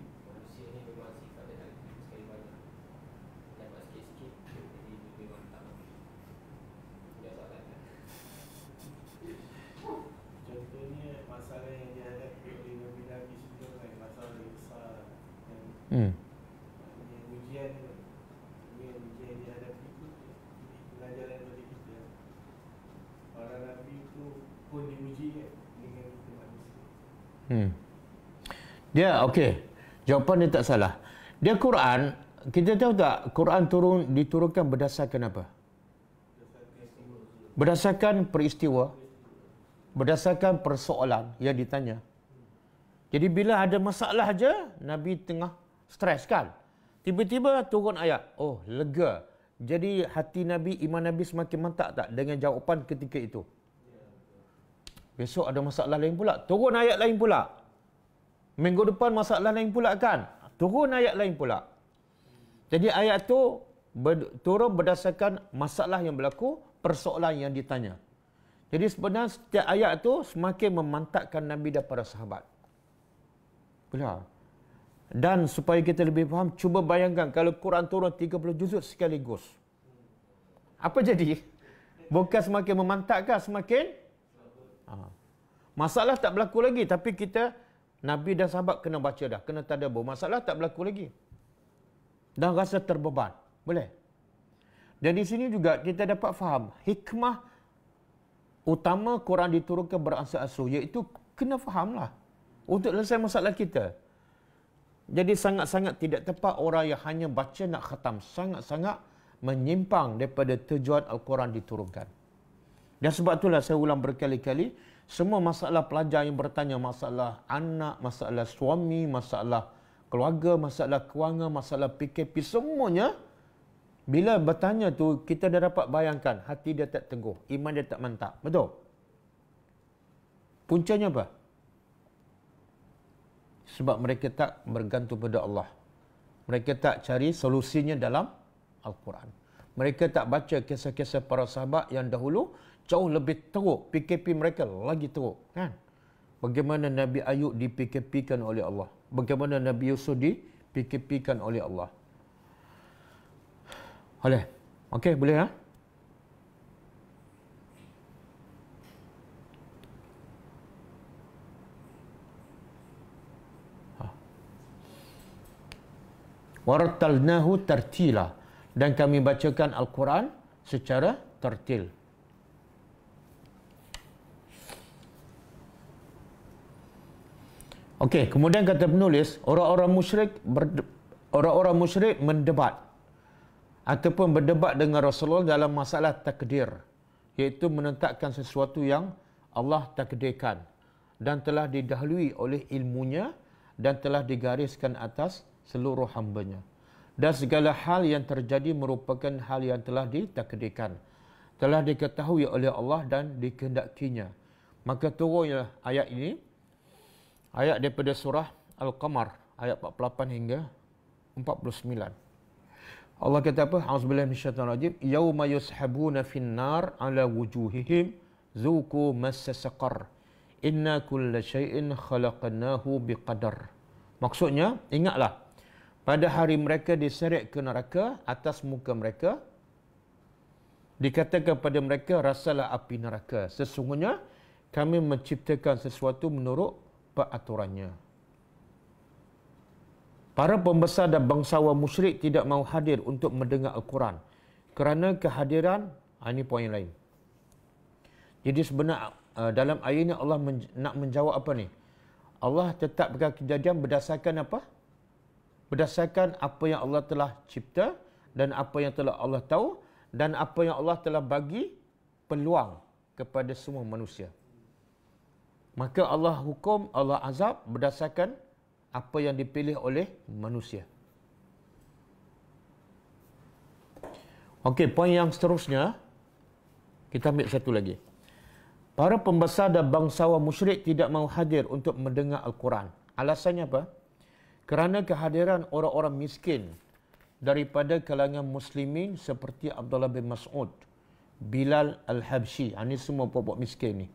S1: Dia okey. Jawapan dia tak salah. Dia Quran, kita tahu tak Quran turun diturunkan berdasarkan apa? Berdasarkan peristiwa. Berdasarkan persoalan yang ditanya. Jadi bila ada masalah aja, Nabi tengah stres kan. Tiba-tiba turun ayat. Oh, lega. Jadi hati Nabi, iman Nabi semakin mantap tak dengan jawapan ketika itu? Besok ada masalah lain pula. Turun ayat lain pula. Minggu depan masalah lain pula kan? Turun ayat lain pula. Jadi ayat tu ber, turun berdasarkan masalah yang berlaku, persoalan yang ditanya. Jadi sebenarnya setiap ayat tu semakin memantapkan Nabi dan para sahabat. Belah. Dan supaya kita lebih faham, cuba bayangkan kalau Quran turun 30 juzuk sekaligus. Apa jadi? Bukan semakin memantapkan, semakin? Ha. Masalah tak berlaku lagi. Tapi kita, Nabi dan sahabat kena baca dah. Kena tadabbur. Masalah tak berlaku lagi. Dan rasa terbeban. Boleh? Dan di sini juga kita dapat faham hikmah utama Quran diturunkan beransur-ansur iaitu kena fahamlah untuk selesai masalah kita. Jadi sangat-sangat tidak tepat orang yang hanya baca nak khatam. Sangat-sangat menyimpang daripada tujuan Al-Quran diturunkan. Dan sebab itulah saya ulang berkali-kali, semua masalah pelajar yang bertanya masalah anak, masalah suami, masalah keluarga, masalah kewangan, masalah PKP, semuanya bila bertanya tu kita dah dapat bayangkan hati dia tak teguh, iman dia tak mantap. Betul? Puncanya apa? sebab mereka tak bergantung pada Allah. Mereka tak cari solusinya dalam Al-Quran. Mereka tak baca kisah-kisah para sahabat yang dahulu jauh lebih teruk. PKP mereka lagi teruk. Kan? Bagaimana Nabi Ayub di PKP-kan oleh Allah. Bagaimana Nabi Yusuf di PKP-kan oleh Allah. Boleh? Okey, boleh ya? Wartalnahu tartila dan kami bacakan al-Quran secara tertil. Okey, kemudian kata penulis, orang-orang musyrik orang-orang musyrik mendebat ataupun berdebat dengan Rasulullah dalam masalah takdir, iaitu menetapkan sesuatu yang Allah takdirkan dan telah didahului oleh ilmunya dan telah digariskan atas seluruh hambanya. Dan segala hal yang terjadi merupakan hal yang telah ditakdirkan. Telah diketahui oleh Allah dan dikehendakinya. Maka turunlah ayat ini. Ayat daripada surah Al-Qamar. Ayat 48 hingga 49. Allah kata apa? A'udzubillahiminasyaitanirrajim. Yawma yushabuna finnar ala wujuhihim zuku massa saqar. Inna kulla syai'in khalaqnahu biqadar. Maksudnya, ingatlah pada hari mereka diseret ke neraka atas muka mereka dikatakan kepada mereka rasalah api neraka sesungguhnya kami menciptakan sesuatu menurut peraturannya. Para pembesar dan bangsawan musyrik tidak mahu hadir untuk mendengar al-Quran kerana kehadiran ah, ini poin lain. Jadi sebenarnya ah, dalam ayat ini Allah nak menjawab apa ni? Allah tetapkan kejadian berdasarkan apa? Berdasarkan apa yang Allah telah cipta dan apa yang telah Allah tahu dan apa yang Allah telah bagi peluang kepada semua manusia. Maka Allah hukum, Allah azab berdasarkan apa yang dipilih oleh manusia. Okey, poin yang seterusnya kita ambil satu lagi. Para pembesar dan bangsawan musyrik tidak mahu hadir untuk mendengar Al-Quran. Alasannya apa? kerana kehadiran orang-orang miskin daripada kalangan muslimin seperti Abdullah bin Mas'ud, Bilal Al-Habsyi, ini ha, semua pokok miskin ni.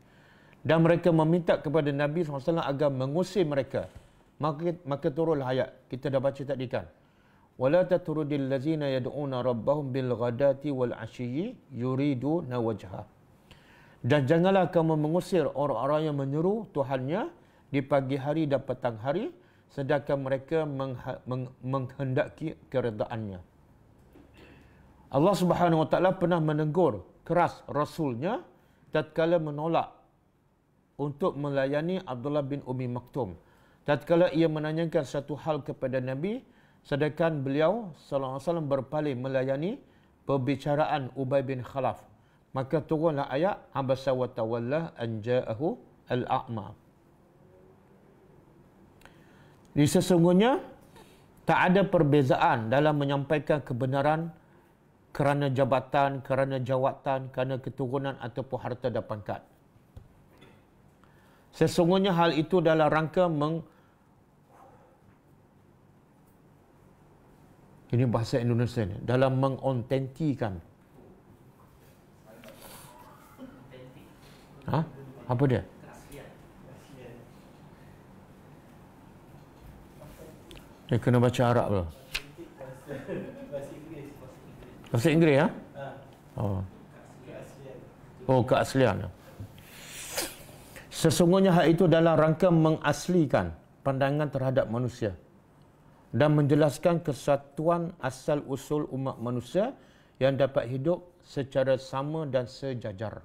S1: Dan mereka meminta kepada Nabi SAW agar mengusir mereka. Maka maka turunlah ayat. Kita dah baca tadi kan? Ladzina yad'una rabbahum bil ghadati wal ashiyyi yuridu nawajha dan janganlah kamu mengusir orang-orang yang menyeru Tuhannya di pagi hari dan petang hari sedangkan mereka menghendaki keredaannya. Allah Subhanahu wa taala pernah menegur keras rasulnya tatkala menolak untuk melayani Abdullah bin Umi Maktum tatkala ia menanyakan satu hal kepada Nabi sedangkan beliau sallallahu alaihi wasallam berpaling melayani perbicaraan Ubay bin Khalaf maka turunlah ayat abasa wa tawalla an ja'ahu al-a'ma di sesungguhnya tak ada perbezaan dalam menyampaikan kebenaran kerana jabatan, kerana jawatan, kerana keturunan ataupun harta dan pangkat. Sesungguhnya hal itu dalam rangka meng, Ini bahasa Indonesia ni. Dalam mengontentikan. Ha? Apa dia? Dia kena baca Arab lah. Bahasa Inggeris ya? Oh. Oh, keaslian. Sesungguhnya hal itu dalam rangka mengaslikan pandangan terhadap manusia dan menjelaskan kesatuan asal usul umat manusia yang dapat hidup secara sama dan sejajar.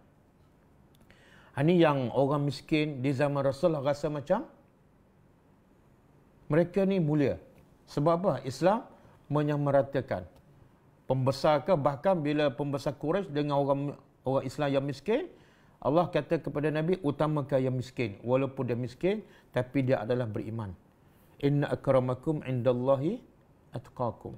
S1: Ini yang orang miskin di zaman Rasulullah rasa macam mereka ni mulia. Sebab apa? Islam menyamaratakan. Pembesar ke bahkan bila pembesar Quraisy dengan orang orang Islam yang miskin, Allah kata kepada Nabi utamakan yang miskin. Walaupun dia miskin tapi dia adalah beriman. Inna akramakum indallahi atqakum.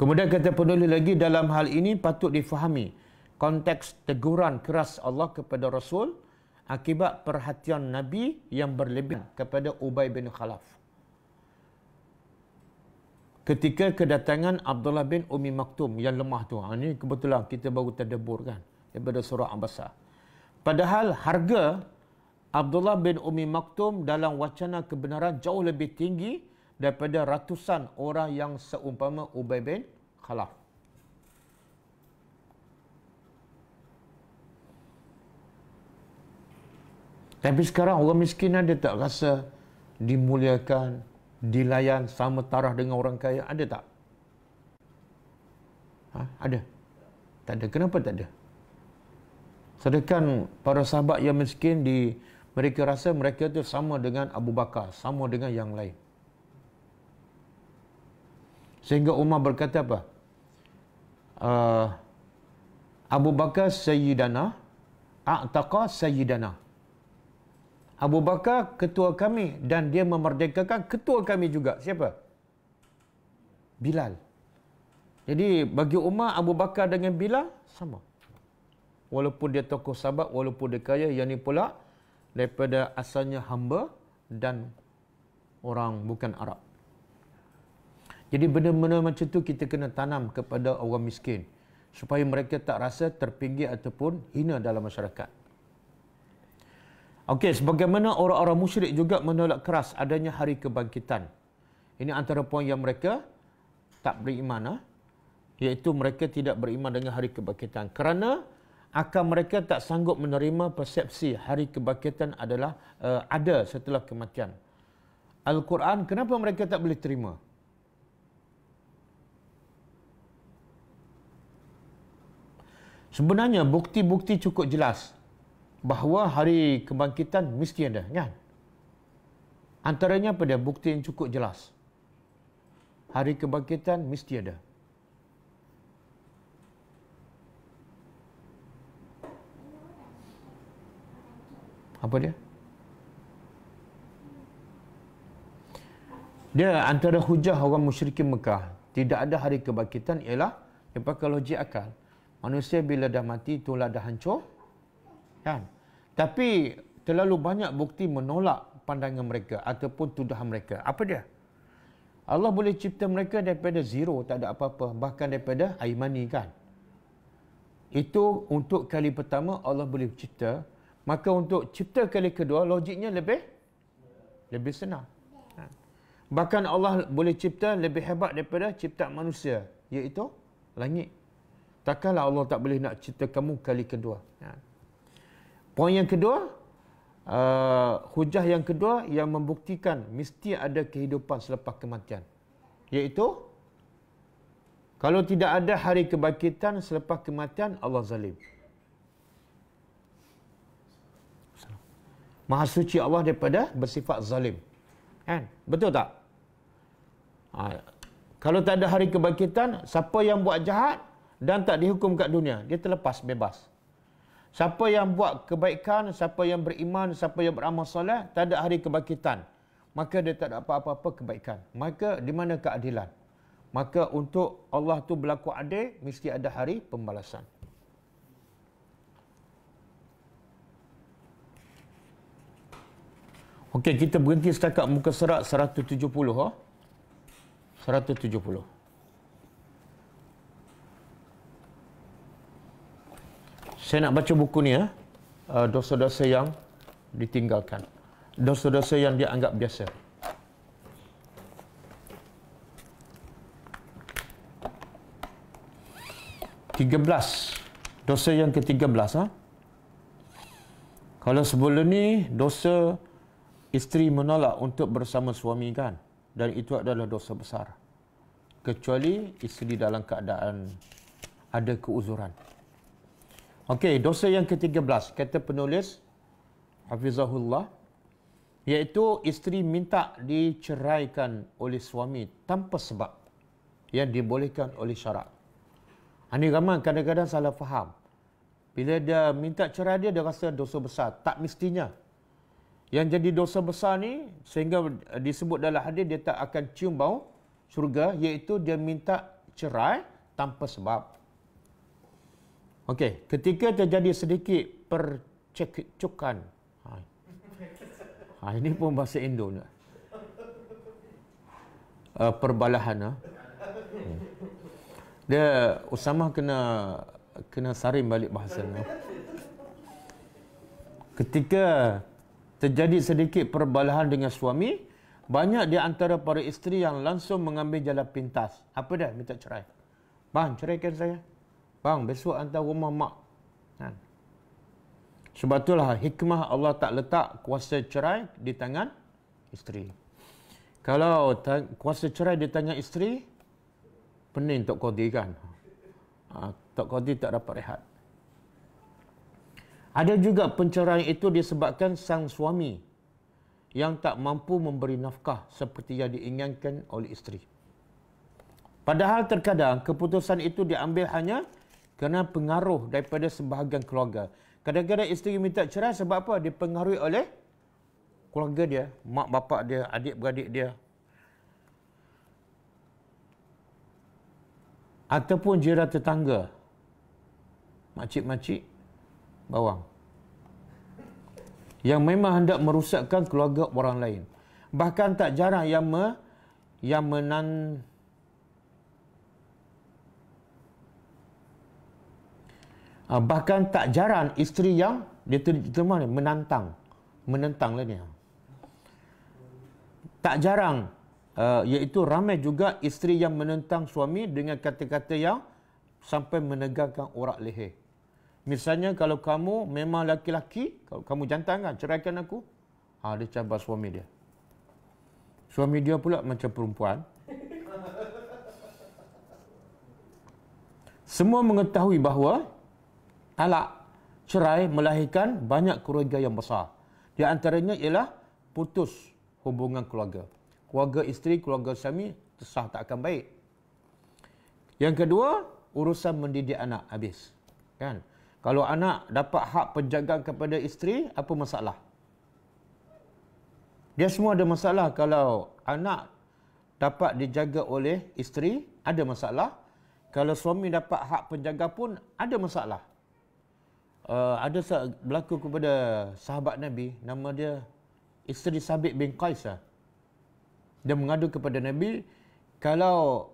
S1: Kemudian kata penulis lagi dalam hal ini patut difahami konteks teguran keras Allah kepada Rasul akibat perhatian Nabi yang berlebih kepada Ubay bin Khalaf. Ketika kedatangan Abdullah bin Umi Maktum yang lemah tu. Ini ha, kebetulan kita baru terdebur kan daripada surah Ambasah. Padahal harga Abdullah bin Umi Maktum dalam wacana kebenaran jauh lebih tinggi daripada ratusan orang yang seumpama Ubay bin Khalaf. Tapi sekarang orang miskin ada tak rasa dimuliakan, dilayan sama taraf dengan orang kaya? Ada tak? Ha? Ada? Tak ada. Kenapa tak ada? Sedangkan para sahabat yang miskin di mereka rasa mereka itu sama dengan Abu Bakar, sama dengan yang lain. Sehingga Umar berkata apa? Uh, Abu Bakar Sayyidana, A'taqa Sayyidana. Abu Bakar ketua kami dan dia memerdekakan ketua kami juga. Siapa? Bilal. Jadi bagi Umar Abu Bakar dengan Bilal sama walaupun dia tokoh sahabat, walaupun dia kaya, yang ni pula daripada asalnya hamba dan orang bukan Arab. Jadi benda-benda macam tu kita kena tanam kepada orang miskin supaya mereka tak rasa terpinggir ataupun hina dalam masyarakat. Okey, sebagaimana orang-orang musyrik juga menolak keras adanya hari kebangkitan. Ini antara poin yang mereka tak beriman, ha? iaitu mereka tidak beriman dengan hari kebangkitan. Kerana akan mereka tak sanggup menerima persepsi hari kebangkitan adalah uh, ada setelah kematian. Al-Quran kenapa mereka tak boleh terima? Sebenarnya bukti-bukti cukup jelas bahawa hari kebangkitan mesti ada, kan? Antaranya pada bukti yang cukup jelas. Hari kebangkitan mesti ada. Apa dia? Dia antara hujah orang musyrikin Mekah. Tidak ada hari kebangkitan ialah pakai logik akal. Manusia bila dah mati itulah dah hancur. Kan? Tapi terlalu banyak bukti menolak pandangan mereka ataupun tuduhan mereka. Apa dia? Allah boleh cipta mereka daripada zero, tak ada apa-apa. Bahkan daripada air mani kan? Itu untuk kali pertama Allah boleh cipta Maka untuk cipta kali kedua, logiknya lebih lebih senang. Ha. Bahkan Allah boleh cipta lebih hebat daripada cipta manusia. Iaitu langit. Takkanlah Allah tak boleh nak cipta kamu kali kedua. Ha. Poin yang kedua, uh, hujah yang kedua yang membuktikan mesti ada kehidupan selepas kematian. Iaitu, kalau tidak ada hari kebangkitan selepas kematian, Allah zalim. Maha suci Allah daripada bersifat zalim. Kan? Betul tak? Ha. Kalau tak ada hari kebangkitan, siapa yang buat jahat dan tak dihukum kat dunia, dia terlepas bebas. Siapa yang buat kebaikan, siapa yang beriman, siapa yang beramal soleh, tak ada hari kebangkitan. Maka dia tak ada apa-apa kebaikan. Maka di mana keadilan? Maka untuk Allah tu berlaku adil, mesti ada hari pembalasan. Okey, kita berhenti setakat muka surat 170. Oh. 170. Saya nak baca buku ni ya. Uh, dosa-dosa yang ditinggalkan. Dosa-dosa yang dianggap biasa. Tiga belas. Dosa yang ke tiga belas. Ha? Kalau sebelum ni, dosa isteri menolak untuk bersama suami kan dan itu adalah dosa besar kecuali isteri dalam keadaan ada keuzuran Okey, dosa yang ke-13 kata penulis Hafizahullah iaitu isteri minta diceraikan oleh suami tanpa sebab yang dibolehkan oleh syarak. Ini ramai kadang-kadang salah faham. Bila dia minta cerai dia, dia rasa dosa besar. Tak mestinya. Yang jadi dosa besar ni sehingga disebut dalam hadis dia tak akan cium bau syurga iaitu dia minta cerai tanpa sebab. Okey, ketika terjadi sedikit percekcokan. Ha. ha ini pun bahasa Indo ni. Uh, perbalahan ha. Hmm. Dia Usama kena kena sarim balik bahasa ni. Ketika terjadi sedikit perbalahan dengan suami, banyak di antara para isteri yang langsung mengambil jalan pintas. Apa dah? Minta cerai. Bang, ceraikan saya. Bang, besok hantar rumah mak. Kan? Sebab itulah hikmah Allah tak letak kuasa cerai di tangan isteri. Kalau kuasa cerai di tangan isteri, pening Tok Qadi kan? Ha, Tok Qadi tak dapat rehat. Ada juga penceraian itu disebabkan sang suami yang tak mampu memberi nafkah seperti yang diinginkan oleh isteri. Padahal terkadang keputusan itu diambil hanya kerana pengaruh daripada sebahagian keluarga. Kadang-kadang isteri minta cerai sebab apa? Dipengaruhi oleh keluarga dia, mak bapak dia, adik-beradik dia. Ataupun jiran tetangga. Makcik-makcik bawang yang memang hendak merusakkan keluarga orang lain bahkan tak jarang yang me, yang menan bahkan tak jarang isteri yang dia terima ni menantang menentang lah ni tak jarang uh, iaitu ramai juga isteri yang menentang suami dengan kata-kata yang sampai menegakkan urat leher Misalnya kalau kamu memang laki-laki, kalau kamu jantan kan, ceraikan aku. Ha, dia cabar suami dia. Suami dia pula macam perempuan. Semua mengetahui bahawa talak cerai melahirkan banyak keluarga yang besar. Di antaranya ialah putus hubungan keluarga. Keluarga isteri, keluarga suami tersah tak akan baik. Yang kedua, urusan mendidik anak habis. Kan? Kalau anak dapat hak penjagaan kepada isteri, apa masalah? Dia semua ada masalah kalau anak dapat dijaga oleh isteri, ada masalah. Kalau suami dapat hak penjaga pun, ada masalah. Uh, ada berlaku kepada sahabat Nabi, nama dia isteri Sabit bin Qais. Lah. Dia mengadu kepada Nabi, kalau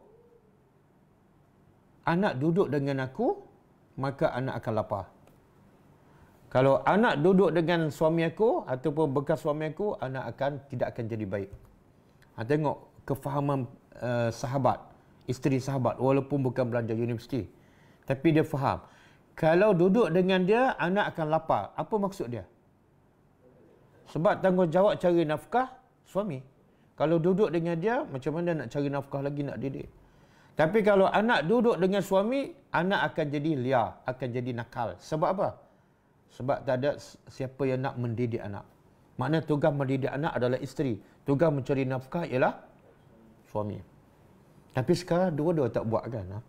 S1: anak duduk dengan aku, maka anak akan lapar. Kalau anak duduk dengan suami aku ataupun bekas suami aku, anak akan tidak akan jadi baik. Ha, tengok kefahaman uh, sahabat, isteri sahabat walaupun bukan belajar universiti. Tapi dia faham. Kalau duduk dengan dia, anak akan lapar. Apa maksud dia? Sebab tanggungjawab cari nafkah suami. Kalau duduk dengan dia, macam mana nak cari nafkah lagi nak didik? Tapi kalau anak duduk dengan suami, anak akan jadi liar, akan jadi nakal. Sebab apa? Sebab tak ada siapa yang nak mendidik anak. Makna tugas mendidik anak adalah isteri. Tugas mencari nafkah ialah suami. Tapi sekarang dua-dua tak buat kan? Ha?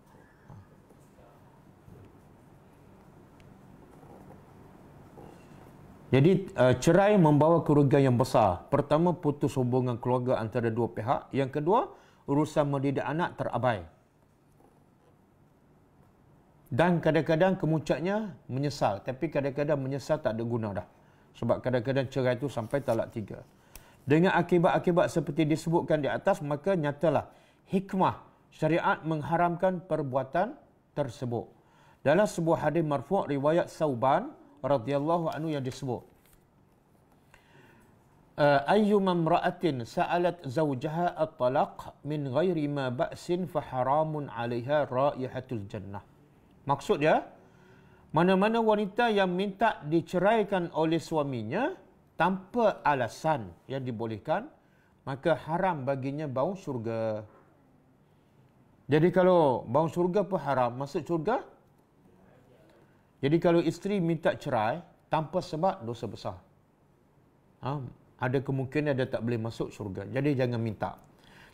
S1: Jadi uh, cerai membawa kerugian yang besar. Pertama, putus hubungan keluarga antara dua pihak. Yang kedua, urusan mendidik anak terabai. Dan kadang-kadang kemuncaknya menyesal. Tapi kadang-kadang menyesal tak ada guna dah. Sebab kadang-kadang cerai itu sampai talak tiga. Dengan akibat-akibat seperti disebutkan di atas, maka nyatalah hikmah syariat mengharamkan perbuatan tersebut. Dalam sebuah hadis marfu' riwayat Sauban, radhiyallahu anhu yang disebut. Uh, ayyuma imra'atin sa'alat zawjaha at-talaq min ghairi ma ba'sin fa haramun 'alayha raihatul jannah. Maksud dia mana-mana wanita yang minta diceraikan oleh suaminya tanpa alasan yang dibolehkan maka haram baginya bau syurga. Jadi kalau bau syurga pun haram masuk syurga jadi kalau isteri minta cerai tanpa sebab dosa besar. Ha, ada kemungkinan dia tak boleh masuk syurga. Jadi jangan minta.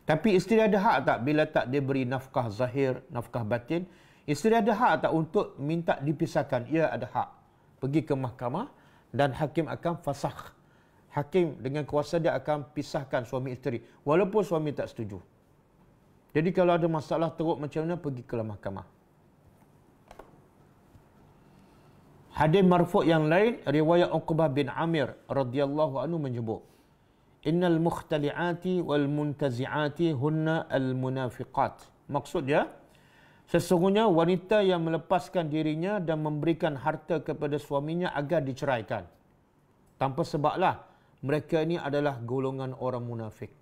S1: Tapi isteri ada hak tak bila tak dia beri nafkah zahir, nafkah batin? Isteri ada hak tak untuk minta dipisahkan? Ia ada hak. Pergi ke mahkamah dan hakim akan fasakh. Hakim dengan kuasa dia akan pisahkan suami isteri. Walaupun suami tak setuju. Jadi kalau ada masalah teruk macam mana, pergi ke mahkamah. Hadis marfu' yang lain riwayat Uqbah bin Amir radhiyallahu anhu menyebut Innal mukhtali'ati wal muntazi'ati hunna al munafiqat. Maksudnya sesungguhnya wanita yang melepaskan dirinya dan memberikan harta kepada suaminya agar diceraikan. Tanpa sebablah mereka ini adalah golongan orang munafik.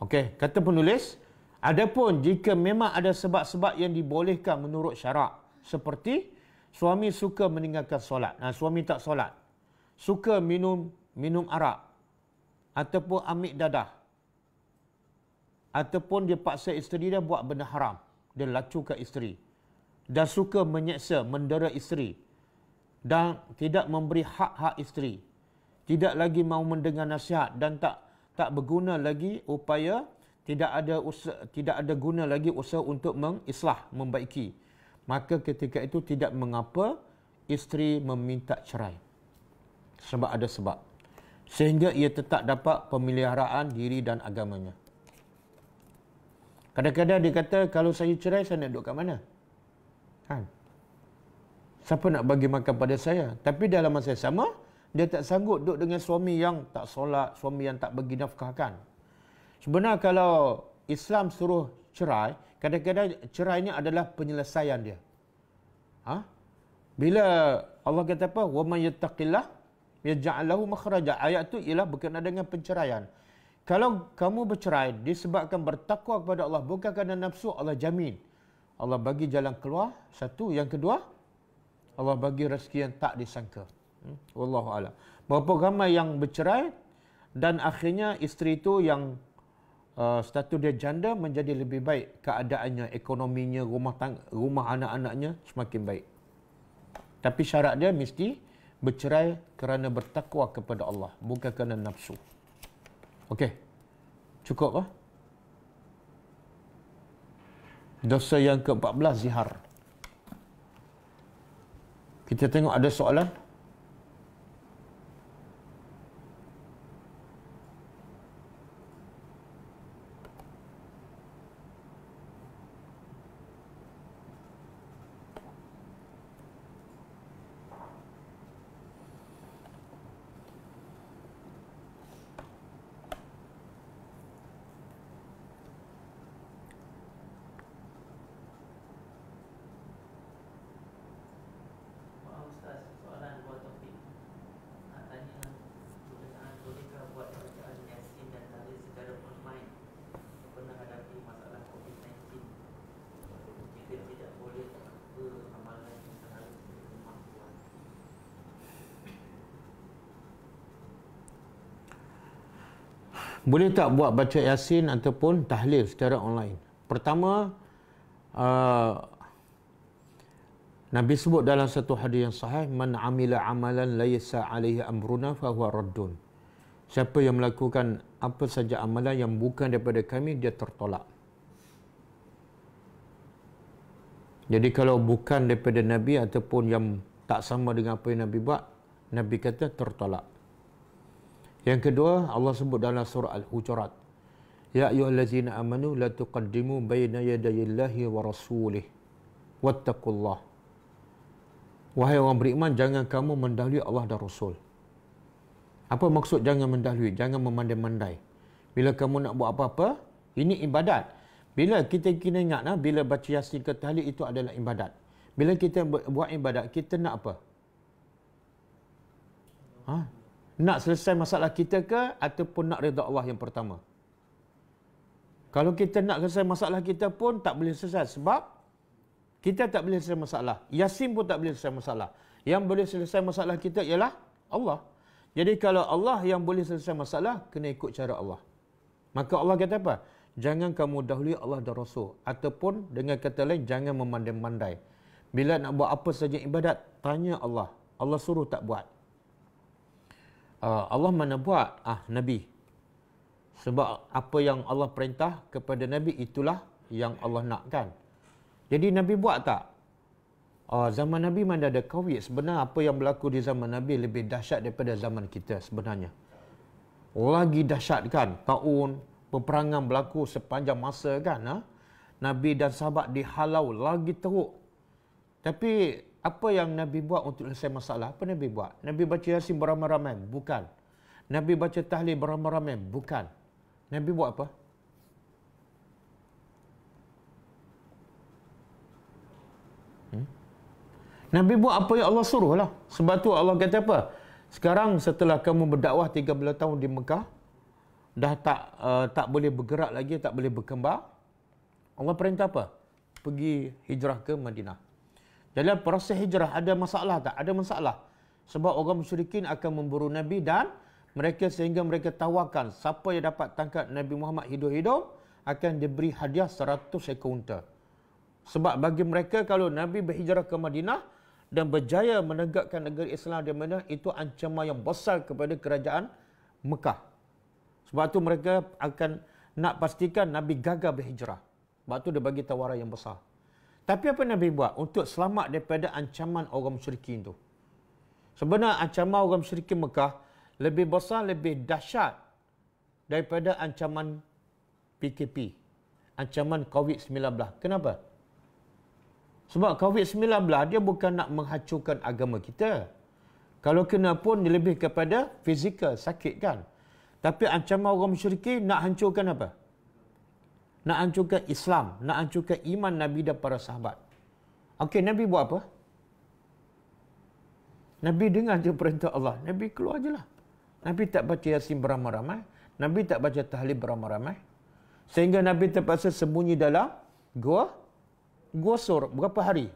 S1: Okey, kata penulis, adapun jika memang ada sebab-sebab yang dibolehkan menurut syarak seperti suami suka meninggalkan solat. Nah, suami tak solat. Suka minum minum arak ataupun ambil dadah. Ataupun dia paksa isteri dia buat benda haram. Dia lacukan isteri. Dan suka menyeksa, mendera isteri. Dan tidak memberi hak-hak isteri. Tidak lagi mau mendengar nasihat dan tak tak berguna lagi upaya tidak ada usaha, tidak ada guna lagi usaha untuk mengislah, membaiki maka ketika itu tidak mengapa isteri meminta cerai. Sebab ada sebab. Sehingga ia tetap dapat pemeliharaan diri dan agamanya. Kadang-kadang dia kata, kalau saya cerai, saya nak duduk kat mana? Kan? Siapa nak bagi makan pada saya? Tapi dalam masa yang sama, dia tak sanggup duduk dengan suami yang tak solat, suami yang tak bagi nafkah kan? Sebenarnya kalau Islam suruh cerai, kadang-kadang cerai ini adalah penyelesaian dia. Ha? Bila Allah kata apa? Wa may yattaqillah yaj'al lahu makhraja. Ayat tu ialah berkenaan dengan penceraian. Kalau kamu bercerai disebabkan bertakwa kepada Allah bukan kerana nafsu, Allah jamin. Allah bagi jalan keluar. Satu, yang kedua, Allah bagi rezeki yang tak disangka. Hmm? Wallahu a'lam. Berapa ramai yang bercerai dan akhirnya isteri itu yang uh, status dia janda menjadi lebih baik keadaannya ekonominya rumah tang- rumah anak-anaknya semakin baik. Tapi syarat dia mesti bercerai kerana bertakwa kepada Allah bukan kerana nafsu. Okey. Cukup ah dosa yang ke-14 zihar. Kita tengok ada soalan boleh tak buat baca yasin ataupun tahlil secara online? Pertama, uh, Nabi sebut dalam satu hadis yang sahih, "Man amila amalan laysa alaihi amruna fa huwa raddun." Siapa yang melakukan apa saja amalan yang bukan daripada kami, dia tertolak. Jadi kalau bukan daripada Nabi ataupun yang tak sama dengan apa yang Nabi buat, Nabi kata tertolak. Yang kedua, Allah sebut dalam surah Al-Hujurat. Ya ayyuhallazina amanu la tuqaddimu baina yadayillahi wa rasulih. Wattaqullah. Wahai orang beriman, jangan kamu mendahului Allah dan Rasul. Apa maksud jangan mendahului? Jangan memandai-mandai. Bila kamu nak buat apa-apa, ini ibadat. Bila kita kena ingat, nah, bila baca yasin ke tahlil itu adalah ibadat. Bila kita buat ibadat, kita nak apa? Ha? Nak selesai masalah kita ke ataupun nak redha Allah yang pertama? Kalau kita nak selesai masalah kita pun tak boleh selesai sebab kita tak boleh selesai masalah. Yasin pun tak boleh selesai masalah. Yang boleh selesai masalah kita ialah Allah. Jadi kalau Allah yang boleh selesai masalah, kena ikut cara Allah. Maka Allah kata apa? Jangan kamu dahului Allah dan Rasul. Ataupun dengan kata lain, jangan memandai-mandai. Bila nak buat apa saja ibadat, tanya Allah. Allah suruh tak buat. Uh, Allah mana buat? Ah, Nabi. Sebab apa yang Allah perintah kepada Nabi, itulah yang Allah nakkan. Jadi Nabi buat tak? uh, zaman Nabi mana ada COVID. Sebenarnya apa yang berlaku di zaman Nabi lebih dahsyat daripada zaman kita sebenarnya. Lagi dahsyat kan? Taun peperangan berlaku sepanjang masa kan? Ha? Nabi dan sahabat dihalau lagi teruk. Tapi apa yang Nabi buat untuk selesai masalah? Apa Nabi buat? Nabi baca Yasin beramai-ramai? Bukan. Nabi baca tahlil beramai-ramai? Bukan. Nabi buat apa? Nabi buat apa yang Allah suruh lah. Sebab tu Allah kata apa? Sekarang setelah kamu berdakwah 13 tahun di Mekah, dah tak uh, tak boleh bergerak lagi, tak boleh berkembang. Allah perintah apa? Pergi hijrah ke Madinah. Jadi proses hijrah ada masalah tak? Ada masalah. Sebab orang musyrikin akan memburu Nabi dan mereka sehingga mereka tawarkan siapa yang dapat tangkap Nabi Muhammad hidup-hidup akan diberi hadiah 100 ekor unta. Sebab bagi mereka kalau Nabi berhijrah ke Madinah, dan berjaya menegakkan negeri Islam di mana itu ancaman yang besar kepada kerajaan Mekah. Sebab itu mereka akan nak pastikan Nabi gagal berhijrah. Sebab itu dia bagi tawaran yang besar. Tapi apa Nabi buat untuk selamat daripada ancaman orang musyrikin itu? Sebenarnya ancaman orang musyrikin Mekah lebih besar, lebih dahsyat daripada ancaman PKP. Ancaman COVID-19. Kenapa? Sebab COVID-19 dia bukan nak menghancurkan agama kita. Kalau kena pun lebih kepada fizikal, sakit kan. Tapi ancaman orang musyrikin nak hancurkan apa? Nak hancurkan Islam, nak hancurkan iman Nabi dan para sahabat. Okey, Nabi buat apa? Nabi dengar je perintah Allah. Nabi keluar je lah. Nabi tak baca Yasin beramai-ramai. Nabi tak baca tahlil beramai-ramai. Sehingga Nabi terpaksa sembunyi dalam gua gosor berapa hari?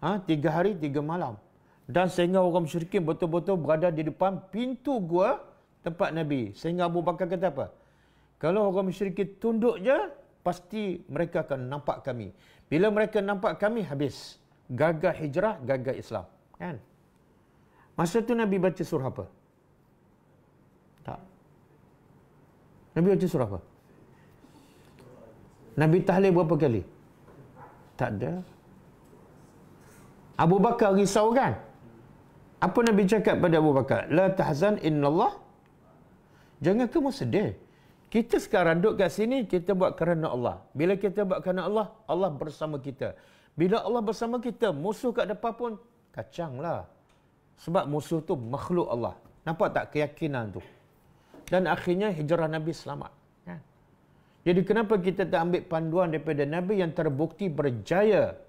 S1: Ha, tiga hari, tiga malam. Dan sehingga orang musyrikin betul-betul berada di depan pintu gua tempat Nabi. Sehingga Abu Bakar kata apa? Kalau orang musyrikin tunduk je, pasti mereka akan nampak kami. Bila mereka nampak kami, habis. Gagal hijrah, gagal Islam. Kan? Masa tu Nabi baca surah apa? Tak. Nabi baca surah apa? Nabi tahlil berapa kali? Tak ada. Abu Bakar risau kan? Apa Nabi cakap pada Abu Bakar? La tahzan innallah. Jangan kamu sedih. Kita sekarang duduk kat sini, kita buat kerana Allah. Bila kita buat kerana Allah, Allah bersama kita. Bila Allah bersama kita, musuh kat depan pun kacanglah. Sebab musuh tu makhluk Allah. Nampak tak keyakinan tu? Dan akhirnya hijrah Nabi selamat. Jadi kenapa kita tak ambil panduan daripada Nabi yang terbukti berjaya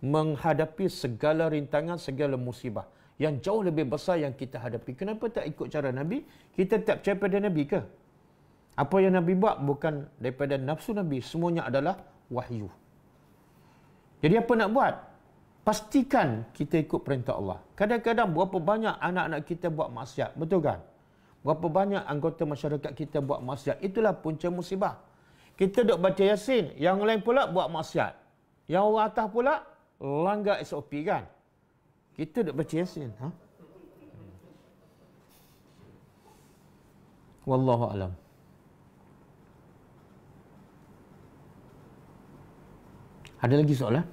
S1: menghadapi segala rintangan, segala musibah yang jauh lebih besar yang kita hadapi. Kenapa tak ikut cara Nabi? Kita tak percaya pada Nabi ke? Apa yang Nabi buat bukan daripada nafsu Nabi. Semuanya adalah wahyu. Jadi apa nak buat? Pastikan kita ikut perintah Allah. Kadang-kadang berapa banyak anak-anak kita buat maksiat. Betul kan? Berapa banyak anggota masyarakat kita buat maksiat. Itulah punca musibah. Kita duk baca Yasin. Yang lain pula buat maksiat. Yang orang atas pula langgar SOP kan. Kita duk baca Yasin. Ha? Wallahu alam. Ada lagi soalan?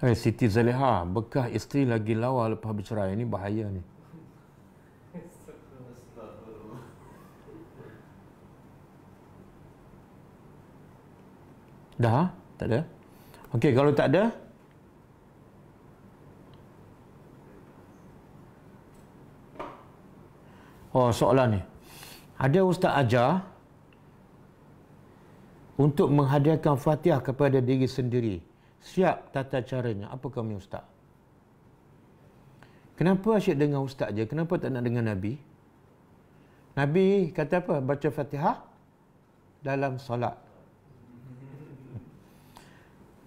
S1: Eh, Siti Zaleha, bekah isteri lagi lawa lepas bercerai. Ini bahaya ni. Dah? Tak ada? Okey, kalau tak ada, Oh, soalan ni. Ada ustaz ajar untuk menghadiahkan Fatihah kepada diri sendiri. Siap tata caranya. Apa kami ustaz? Kenapa asyik dengan ustaz je? Kenapa tak nak dengan Nabi? Nabi kata apa? Baca Fatihah dalam solat.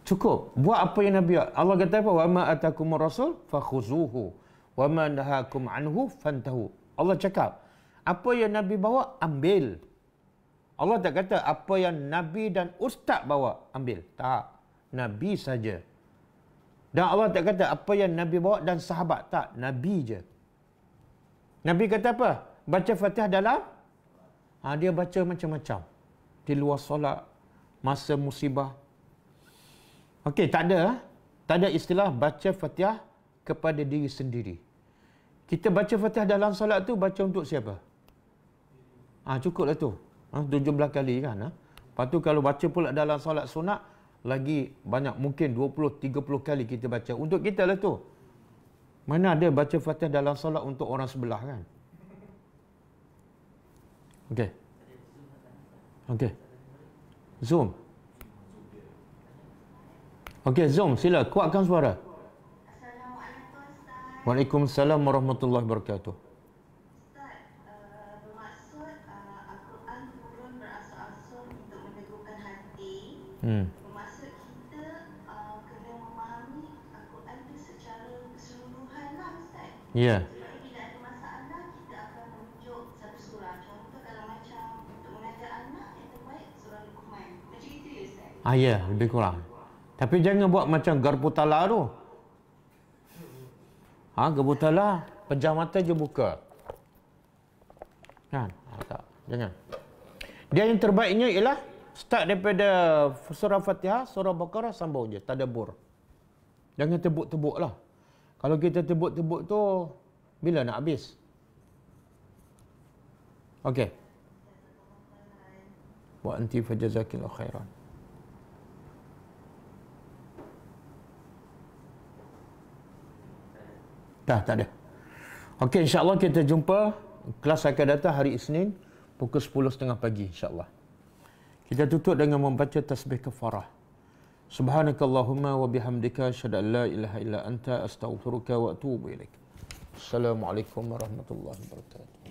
S1: Cukup. Buat apa yang Nabi Allah kata apa? Wa ma atakumur rasul fakhuzuhu wa ma nahakum anhu fantahu. Allah cakap, apa yang Nabi bawa, ambil. Allah tak kata apa yang Nabi dan Ustaz bawa, ambil. Tak. Nabi saja. Dan Allah tak kata apa yang Nabi bawa dan sahabat. Tak. Nabi je. Nabi kata apa? Baca fatihah dalam? Ha, dia baca macam-macam. Di luar solat. Masa musibah. Okey, tak ada. Ha? Tak ada istilah baca fatihah kepada diri sendiri. Kita baca fatihah dalam solat tu baca untuk siapa? Ah ha, cukuplah tu. Ha, 17 kali kan. Ha? Lepas tu kalau baca pula dalam solat sunat, lagi banyak mungkin 20-30 kali kita baca. Untuk kita lah tu. Mana ada baca fatihah dalam solat untuk orang sebelah kan? Okey. Okey. Zoom. Okey, Zoom. Sila kuatkan suara. Waalaikumsalam warahmatullahi wabarakatuh.
S2: Hmm. Kita uh, kena memahami Al-Quran itu secara keseluruhan lah Ustaz.
S1: Ya. Yeah.
S2: Akan satu surah. Macam untuk anak, surah. Macam itu?
S1: Ah ya, yeah, lebih kurang. Tapi jangan buat macam garpu tala tu. Ha, gebutala, pejam mata je buka. Kan? Ha, tak. Jangan. Dia yang terbaiknya ialah start daripada surah Fatihah, surah Baqarah sambung je, tadabbur. Jangan tebuk-tebuk lah. Kalau kita tebuk-tebuk tu, bila nak habis? Okey. Wa anti fajazakillahu khairan. Dah, tak ada. Okey, insyaAllah kita jumpa. Kelas akan datang hari Isnin. Pukul 10.30 pagi, insyaAllah. Kita tutup dengan membaca tasbih kafarah. Subhanakallahumma wa bihamdika syada la ilaha illa anta astaghfiruka wa atubu ilaik. Assalamualaikum warahmatullahi wabarakatuh.